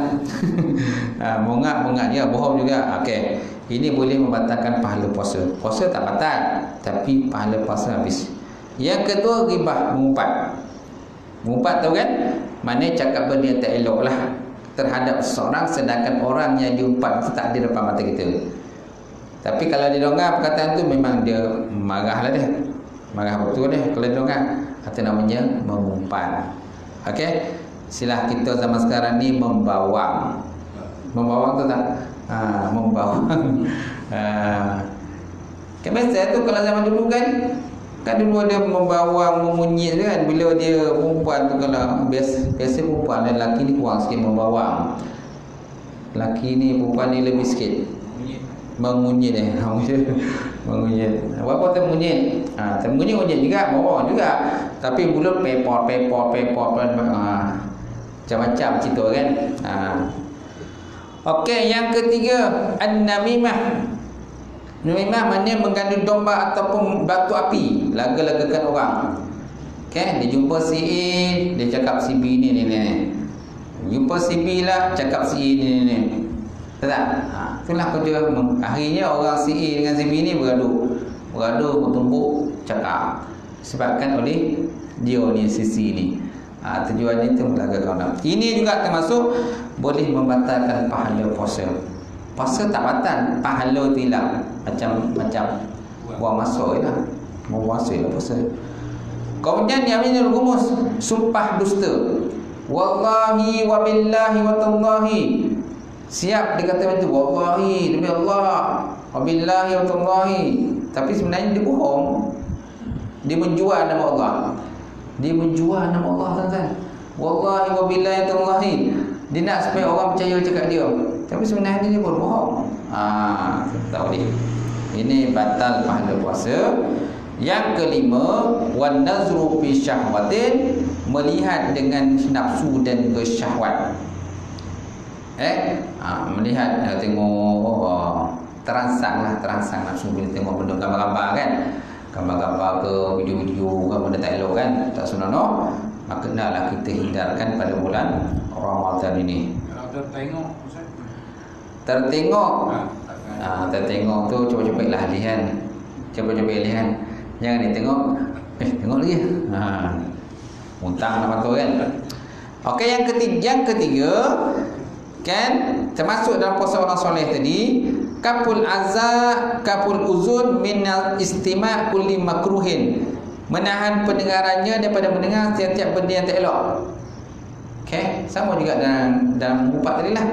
ha, [LAUGHS] mongak-mongak dia bohong juga. Okey. Ini boleh membatalkan pahala puasa. Puasa tak batal, tapi pahala puasa habis. Yang kedua ghibah, mengumpat. Mengumpat tahu kan? Mana cakap benda yang tak elok lah Terhadap seorang sedangkan orang yang diumpat itu tak ada depan mata kita Tapi kalau dia dengar perkataan tu memang dia marah lah dia Marah betul dia kalau dia dengar Itu namanya mengumpat Okey? Silah kita zaman sekarang ni membawang. Membawang tu tak? Ha, membawang. [LAUGHS] Ha. Kan biasa tu kalau zaman dulu kan Kan dulu ada membawa memunyit kan. Bila dia perempuan tu kalau Biasa, biasa perempuan dan lelaki ni kurang sikit membawa Lelaki ni perempuan ni lebih sikit. Mengunyit eh. [LAUGHS] Mengunyit Apa tu munyit ha, Termunyit munyit juga Bawa juga Tapi mulut pepot pepot pepot ha, Macam-macam cerita kan. Ha. Okey yang ketiga An-Namimah. Memang mana mengandung domba ataupun batu api. Laga-lagakan orang. Okay, dia jumpa si A Dia cakap si B ni ni ni Jumpa si B lah Cakap si A ni ni ni. Tak? Ha, Itulah kerja Akhirnya orang si A dengan si B ni bergaduh Bergaduh, bertumbuk Cakap Sebabkan oleh Dia ni si C ni ha, Tujuannya itu melagakan orang Ini juga termasuk Boleh membatalkan pahala puasa. Puasa tak batal Pahala hilang. Macam Macam Buang masuk je lah. Buang masuk je lah puasa. Kemudian Yaminul Gumus Sumpah dusta. Wallahi wa billahi wa tallahi. Siap dia kata macam tu Wallahi demi Allah. Wa billahi wa tallahi. Tapi sebenarnya dia bohong Dia menjual nama Allah Dia menjual nama Allah tuan-tuan Wallahi wa billahi tallahi Dia nak supaya orang percaya cakap dia tapi sebenarnya dia berbohong. Ah, tak boleh. Ini batal pahala puasa. Yang kelima, wan nazru fi syahwatin, melihat dengan nafsu dan kesyahwat. Eh, ah, melihat uh, tengok oh, terangsang lah, terangsang nafsu bila tengok benda gambar-gambar kan. Gambar-gambar ke video-video kan benda tak elok kan, tak senonoh. Maka naklah kita hindarkan pada bulan Ramadan ini. Kalau tengok tertengok. Ha, tertengok tu cuba-cuba lah lihat cuba-cuba lihat jangan ditengok eh tengok lagi. Ha. Muntah nak mata kan. Okey yang ketiga yang ketiga kan termasuk dalam puasa orang soleh tadi kapul azza kapul uzun min istima' kulli makruhin menahan pendengarannya daripada mendengar setiap benda yang tak elok okey sama juga dalam dalam empat tadi lah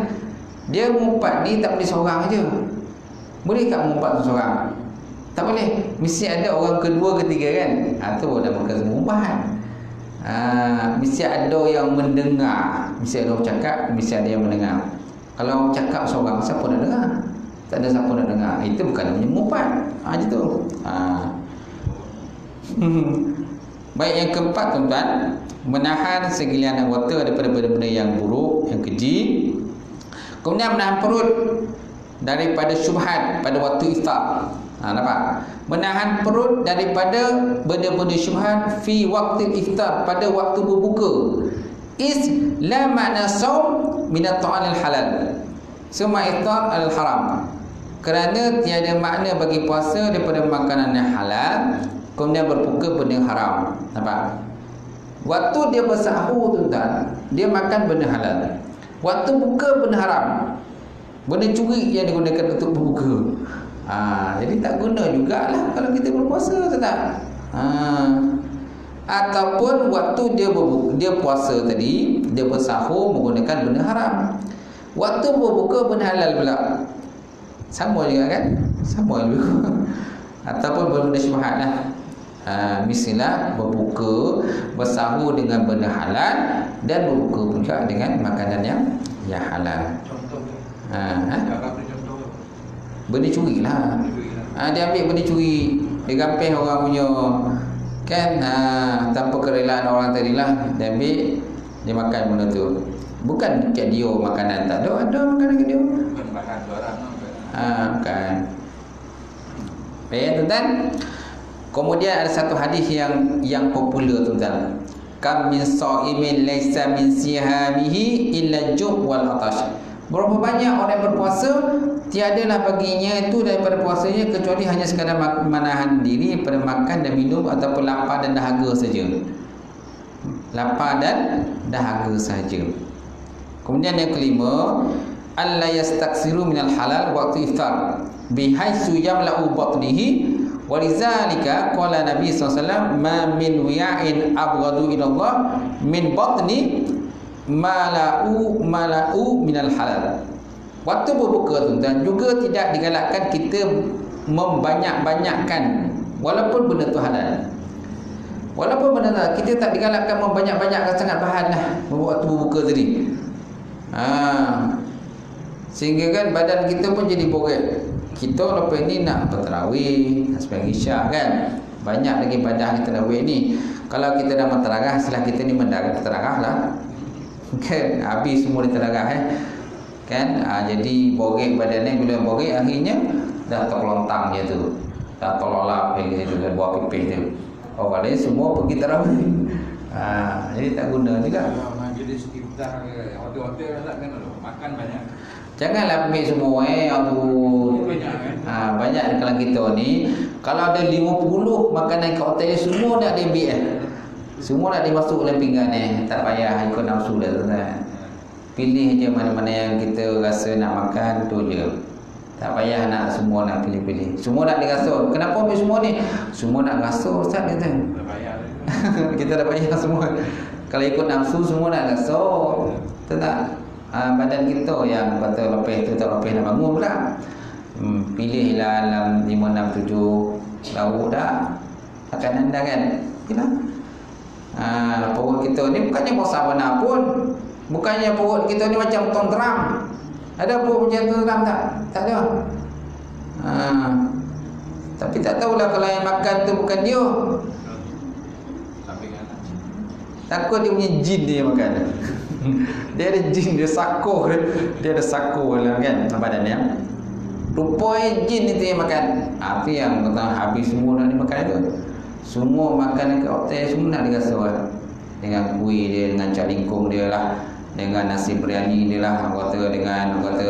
dia mengumpat ni tak boleh seorang aja. Boleh tak mengumpat seorang? Tak boleh. Mesti ada orang kedua ketiga kan? Ha, tu nama kata mengumpat. Ha, mesti ada yang mendengar. Mesti ada orang cakap, mesti ada yang mendengar. Kalau cakap seorang, siapa nak dengar? Tak ada siapa nak dengar. Itu bukan namanya mengumpat. Ha, macam tu. Ha. Baik yang keempat tuan-tuan Menahan segilian anggota daripada benda-benda yang buruk Yang keji Kemudian menahan perut daripada syubhat pada waktu iftar. Ha, nampak? Menahan perut daripada benda-benda syubhat fi waktu iftar pada waktu berbuka. Is la makna saum min at-ta'al halal. Semua iftar al-haram. Kerana tiada makna bagi puasa daripada makanan yang halal kemudian berbuka benda haram. Nampak? Waktu dia bersahur tuan-tuan, dia makan benda halal. Waktu buka benda haram Benda curi yang digunakan untuk berbuka ha, Jadi tak guna jugalah Kalau kita berpuasa tak ha. ataupun waktu dia berbuka, dia puasa tadi dia bersahur menggunakan benda haram waktu berbuka benda halal pula sama juga kan? Sama juga. [LAUGHS] Ataupun benda syubhat lah. Ha, misalnya berbuka bersahur dengan benda halal dan berbuka pula dengan makanan yang yang halal. Contoh. Ha, ha? benda curi lah. Ha, dia ambil benda curi. Dia gampang orang punya kan? Ha, tanpa kerelaan orang tadi lah. Dia ambil dia makan benda tu. Bukan kat dia makanan tak ada. Ada makanan kat dia. Bukan makan suara ha, kan baik tuan kemudian ada satu hadis yang yang popular tuan kam min sa'imin laysa min sihamihi illa jub wal atash. Berapa banyak orang yang berpuasa Tiadalah baginya itu daripada puasanya Kecuali hanya sekadar menahan diri Pada makan dan minum Ataupun lapar dan dahaga saja. Lapar dan dahaga saja. Kemudian yang kelima Allah yastaksiru minal halal Waktu iftar Bihaisu yamla'u batnihi Walizalika Kuala Nabi SAW Ma min wiya'in abgadu ilallah Min batni mala'u mala'u minal halal. Waktu berbuka tu dan juga tidak digalakkan kita membanyak-banyakkan walaupun benda tu halal. Walaupun benda tu kita tak digalakkan membanyak-banyakkan sangat bahan lah waktu berbuka tadi. Ha. Sehingga kan badan kita pun jadi boret. Kita lepas ni nak berterawih, sebagai isyak kan. Banyak lagi badan kita terawih ni. Kalau kita dah menteragah, setelah kita ni mendarat teragah lah. Kan? Habis semua di telaga eh? Kan? Ha, jadi borek badan ni. Bila borek akhirnya dah terlontang je tu. Dah terlolap lagi tu dah buat pipih tu. Oh kalau semua pergi terawih ha, jadi tak guna juga. Majlis iftah hotel-hotel kan makan banyak Janganlah ambil semua eh banyak kan. Ha, banyak kalau kita ni. Kalau ada 50 makanan kat hotel semua nak diambil eh. Semua nak dimasuk dalam pinggan ni Tak payah ikut nafsu dah tuan Pilih je mana-mana yang kita rasa nak makan tu je. Tak payah nak semua nak pilih-pilih. Semua nak dirasuk. Kenapa ambil semua ni? Semua nak rasuk Ustaz kata. [LAUGHS] Kita dah payah semua. Kalau ikut nafsu semua nak rasuk Betul tak? Ha, badan kita yang kata lepas tu tak lepas nak bangun pula. Hmm, Pilihlah dalam 5, 6, 7 Lauk dah. Akan anda kan? Yalah. Ha, perut kita ni bukannya bosan mana pun. Bukannya perut kita ni macam tong drum ada perut macam tong drum tak? tak ada. Ha, tapi tak tahulah kalau yang makan tu bukan dia. Takut dia punya jin dia makan [LAUGHS] dia ada jin dia sako dia ada sako lah kan badan dia. Rupanya jin itu yang makan apa yang kata habis semua dah ni makan itu. Semua makanan kat hotel semua nak dirasuah dengan kuih dia dengan calingkung dia lah dengan nasi biryani dia lah kata dengan kata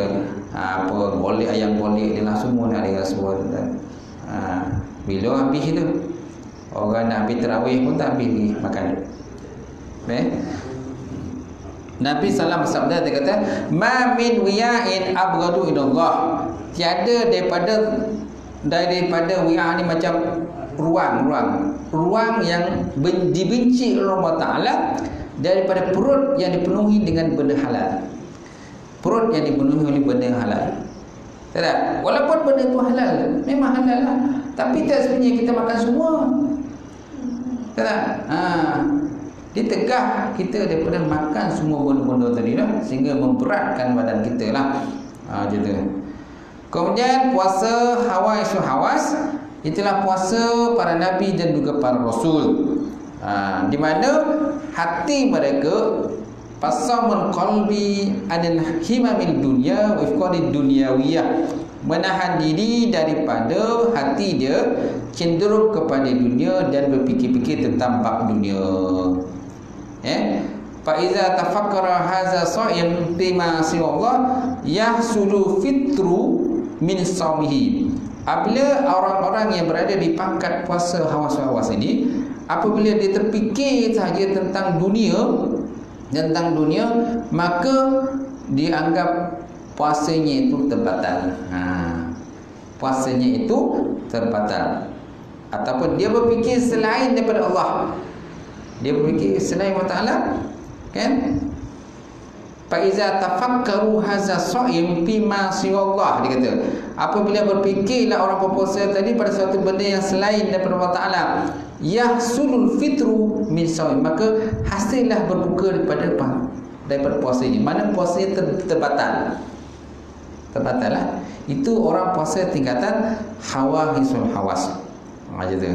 ha, apa golek ayam golek dia lah semua nak dirasuah ha, bila habis itu orang nak habis terawih pun tak habis makan. Eh? Nabi alaihi wasallam dia kata ma min wiya'in abghadu ilallah tiada daripada daripada wi'a ni macam ruang-ruang ruang yang dibenci Allah Taala daripada perut yang dipenuhi dengan benda halal. Perut yang dipenuhi oleh benda halal. Tak Walaupun benda itu halal, memang halal lah. Tapi tak sebenarnya kita makan semua. Tak Ha. Ditegah kita daripada makan semua benda-benda tadi lah. Sehingga memberatkan badan kita lah. Ha. Kemudian puasa hawa isu hawas Itulah puasa para nabi dan juga para rasul. Ha, di mana hati mereka pasamun qalbi anil himamil dunya wa ifqadid dunyawiyah menahan diri daripada hati dia cenderung kepada dunia dan berfikir-fikir tentang bab dunia. Eh? Fa iza tafakkara hadza sa'im bima siwa Allah yahsulu fitru min sawmihi Apabila orang-orang yang berada di pangkat puasa hawas-hawas ini Apabila dia terfikir sahaja tentang dunia Tentang dunia Maka dianggap puasanya itu terbatal ha. Puasanya itu terbatal Ataupun dia berfikir selain daripada Allah dia berfikir selain Allah Taala kan Faiza tafakkaru haza sa'im fi ma Allah dia kata. Apabila berfikirlah orang berpuasa tadi pada suatu benda yang selain daripada Allah Taala, yahsulul fitru min sa'im maka hasillah berbuka daripada apa? Daripada puasa ini. Mana puasa ter, terbatal? Terbatal lah. Itu orang puasa tingkatan hawa hisul hawas. Macam tu.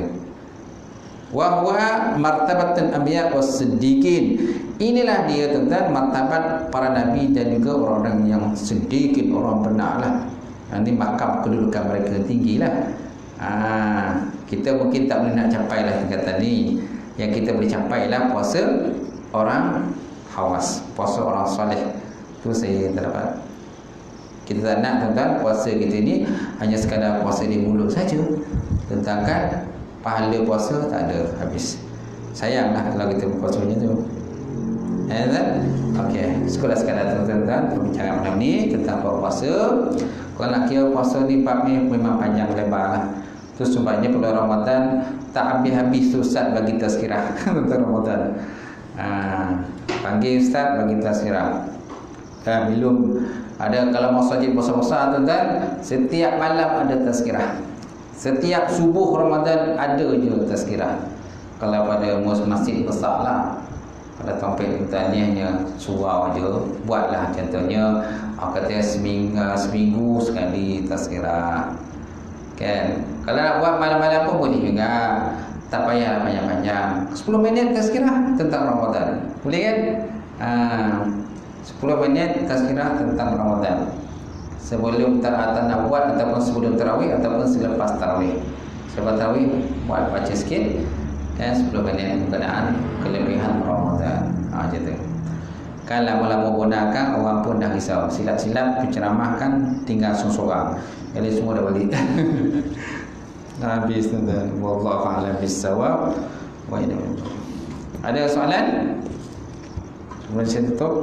Wa huwa martabatun anbiya was siddiqin Inilah dia tentang martabat para nabi dan juga orang-orang yang sedikit orang benar lah. Nanti makam kedudukan mereka tinggi lah. Ha, kita mungkin tak boleh nak capai lah tingkatan ni. Yang kita boleh capai lah puasa orang hawas. Puasa orang soleh. Itu saya tak dapat. Kita tak nak tentang puasa kita ni hanya sekadar puasa di mulut saja. Tentang kan pahala puasa tak ada habis. Sayanglah kalau kita puasa macam tu. Ya, Okey, sekolah sekadar tuan-tuan Pembicaraan malam ni tentang puasa Kalau nak kira puasa ni Bab ni memang panjang lebar lah Itu sebabnya pada Ramadan Tak habis-habis Ustaz bagi tazkirah [LAUGHS] Tentang Ramadan ha, Panggil Ustaz bagi tazkirah ha, Belum Ada kalau mau sajid puasa-puasa tuan-tuan Setiap malam ada tazkirah. Setiap subuh Ramadan Ada je tazkirah. Kalau pada masjid besar lah pada topik kita ni hanya surau je. Buatlah contohnya kata seminggu, seminggu sekali tazkirah. Kan? Kalau nak buat malam-malam pun boleh juga. Tak payah panjang-panjang 10 minit tazkirah tentang Ramadan. Boleh kan? Ha, 10 minit tazkirah tentang Ramadan sebelum tak nak buat ataupun sebelum tarawih ataupun selepas tarawih selepas tarawih buat baca sikit dan 10 minit berkenaan kelebihan Ramadan. Ha macam tu. Kan lama-lama gunakan orang pun dah risau. Silap-silap penceramahkan tinggal seorang-seorang. Jadi semua dah balik. [LAUGHS] Habis tu wallahu a'lam bis-shawab. Wa Ada soalan? Sebelum saya tutup.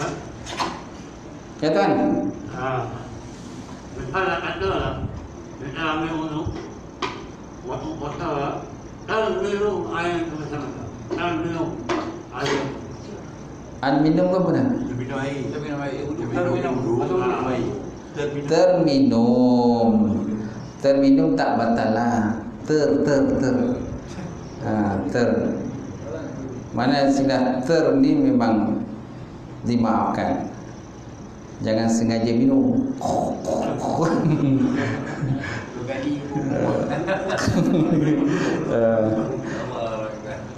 Ha. Ya tuan. Ha. Misalnya ada lah. Kita ambil wudhu Waktu kota Dan minum air bersama Dan minum air. An minum ke mana? Minum air. Minum air. Terminum. Terminum. Tak batal lah. Ter, ter, ter. Ha, Ter. Mana sila ter ni memang Dimaafkan Jangan sengaja minum [LAUGHS]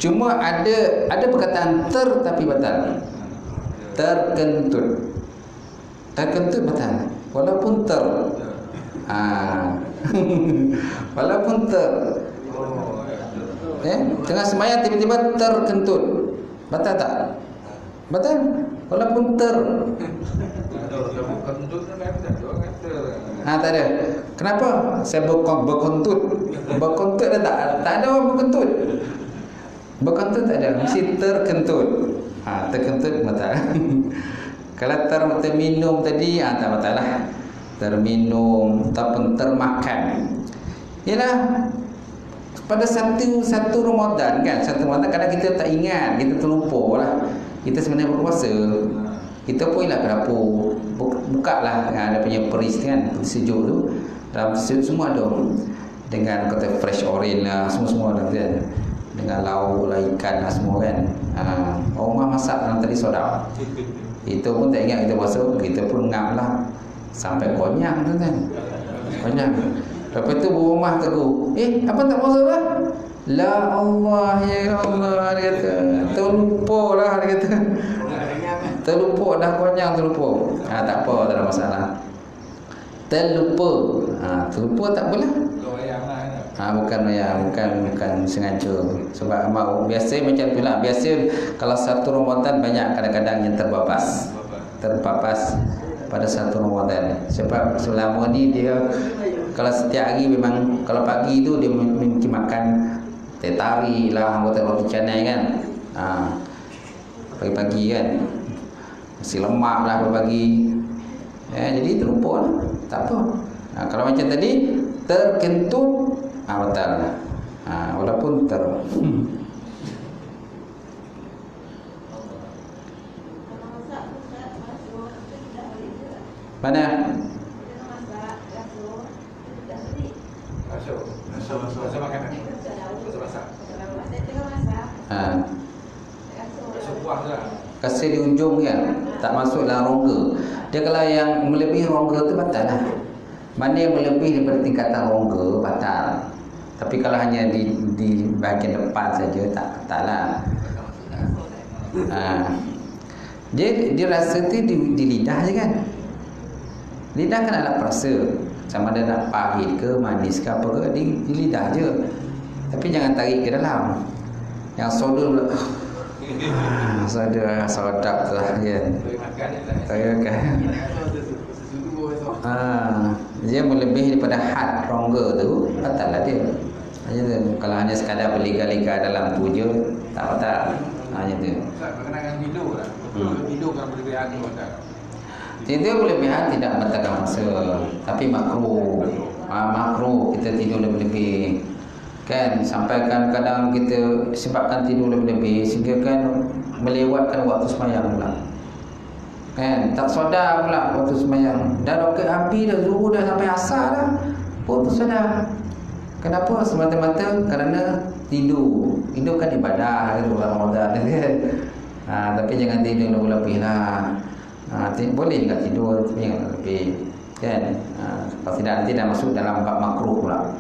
Cuma ada ada perkataan ter tapi batal. Terkentut. Terkentut batal. Walaupun ter. Ha. [LAUGHS] Walaupun ter. Eh, tengah semayang tiba-tiba terkentut. Batal tak? Batal? Walaupun ter. Ha tak ada. Kenapa? Saya berkon berkontut. Berkontut ada tak? Tak ada orang berkontut. Berkontut tak ada. Mesti terkentut. Ha terkentut betul. [LAUGHS] Kalau ter terminum tadi ha, tak betul lah. Terminum ataupun termakan. Yalah pada satu satu Ramadan kan, satu Ramadan kadang kita tak ingat, kita terlupa lah. Kita sebenarnya berpuasa. Kita pun lah ke dapur Buka lah Ada punya peris kan Sejuk tu. Dalam sejuk semua ada. Dengan kata fresh orange lah Semua-semua ada kan. Dengan lauk lah ikan lah semua kan. Ha. Orang masak dalam tadi soda Itu pun tak ingat kita puasa. Kita pun ngap lah. Sampai konyang tu kan. Konyang. Lepas tu rumah tegur Eh apa tak puasa lah La Allah ya Allah Dia kata Terlupa lah Dia kata Terlupa dah konyang terlupa. Ha, tak apa, tak ada masalah. Terlupa. Ha, terlupa tak boleh. Ha, bukan ya, bukan bukan sengaja. Sebab mau biasa macam tu lah. Biasa kalau satu Ramadan banyak kadang-kadang yang terbapas. Terbapas pada satu Ramadan. Sebab selama ni dia kalau setiap hari memang kalau pagi tu dia mungkin makan teh tarik lah anggota roti canai kan. Ha, pagi-pagi kan. Nasi lemak lah berbagi ya, Jadi terlupa lah. Tak apa. Nah, Kalau macam tadi Terkentut. Ah, Betul. Ha, walaupun ter mana Ha. Kasih di ujung ya Tak masuk dalam rongga. Dia kalau yang melebihi rongga tu batal lah. Mana yang melebihi daripada tingkatan rongga batal. Tapi kalau hanya di di bahagian depan saja tak batal lah. Ha. Dia dia rasa tu di, di lidah je kan? Lidah kan alat perasa. Sama ada nak pahit ke manis ke apa ke Di, di lidah je. Tapi jangan tarik ke dalam Yang soda pula. Ah, Soda Sedap tu lah kan Saya kan Ah, dia melebihi daripada had rongga tu batal lah dia. Hanya tu. Kalau hanya sekadar berliga-liga dalam tu je tak batal hanya tu. Berkenaan tidur lah. Hmm. Tidur kan berlebihan tu batal Tidur berlebihan tidak membatalkan puasa Tapi makruh. Ha, Makruh. Kita tidur lebih-lebih Kan Sampai kadang-kadang kita Sebabkan tidur lebih-lebih Sehingga kan Melewatkan waktu semayang pula. Kan? Tak sedar pula waktu semayang. Dah roket api dah Zuhur dah sampai asar dah. Pun tu sedar Kenapa? Semata-mata kerana tidur. Tidur kan ibadah Hari bulan Ramadan kan? Ha, Tapi jangan tidur lebih-lebih lah. Ha, Boleh juga tidur Tapi jangan lebih Kan? Ha, tidak nanti dah masuk dalam bab makruh pula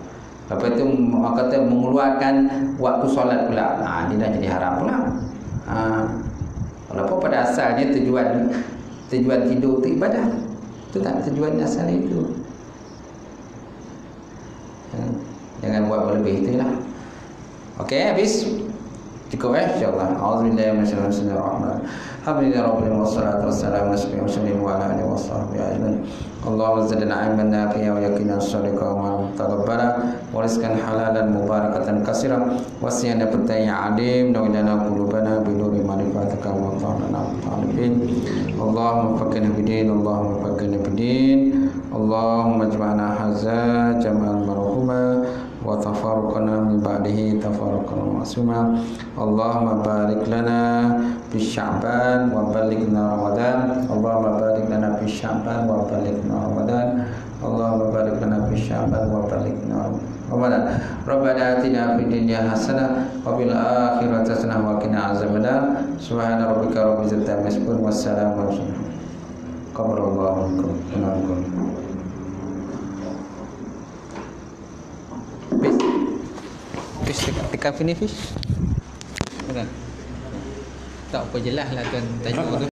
Lepas itu kata mengeluarkan Waktu solat pula. Ha, Ini dah jadi haram pula. Ha, Walaupun pada asalnya tujuan Tujuan tidur itu ibadah. Itu tak tujuan asalnya itu. Ha, Jangan buat berlebih itu lah. Okey habis. Cukup eh insyaAllah. A'udzubillah Bismillahirrahmanirrahim Alhamdulillah Rabbil Alamin Wassalatu wassalamu ala sayyidina Muhammadin wa ala alihi wa sahbihi ajmain Allahumma zidna ilman nafi'a wa yaqinan sadiqa wa taqabbala wa halalan mubarakatan katsira wa siyana ya alim wa lana qulubana bi nuri ma'rifatika wa ta'ala talibin Allahumma faqina bidin Allahumma faqina bidin Allahumma ijma'na hadza jam'an marhuma وتفرقنا من بعده تفرقا معصوما اللهم بارك لنا في شعبان وبلغنا رمضان اللهم بارك لنا في شعبان وبلغنا رمضان اللهم بارك لنا في شعبان وبلغنا رمضان ربنا آتنا في الدنيا حسنة وفي الآخرة حسنة وقنا عذاب النار سبحان ربك رب العزة عما يصفون والسلام على المرسلين قبل الله منكم Fish tekan, tekan finish fish. Bukan. Tak apa jelas lah tuan tajuk tu.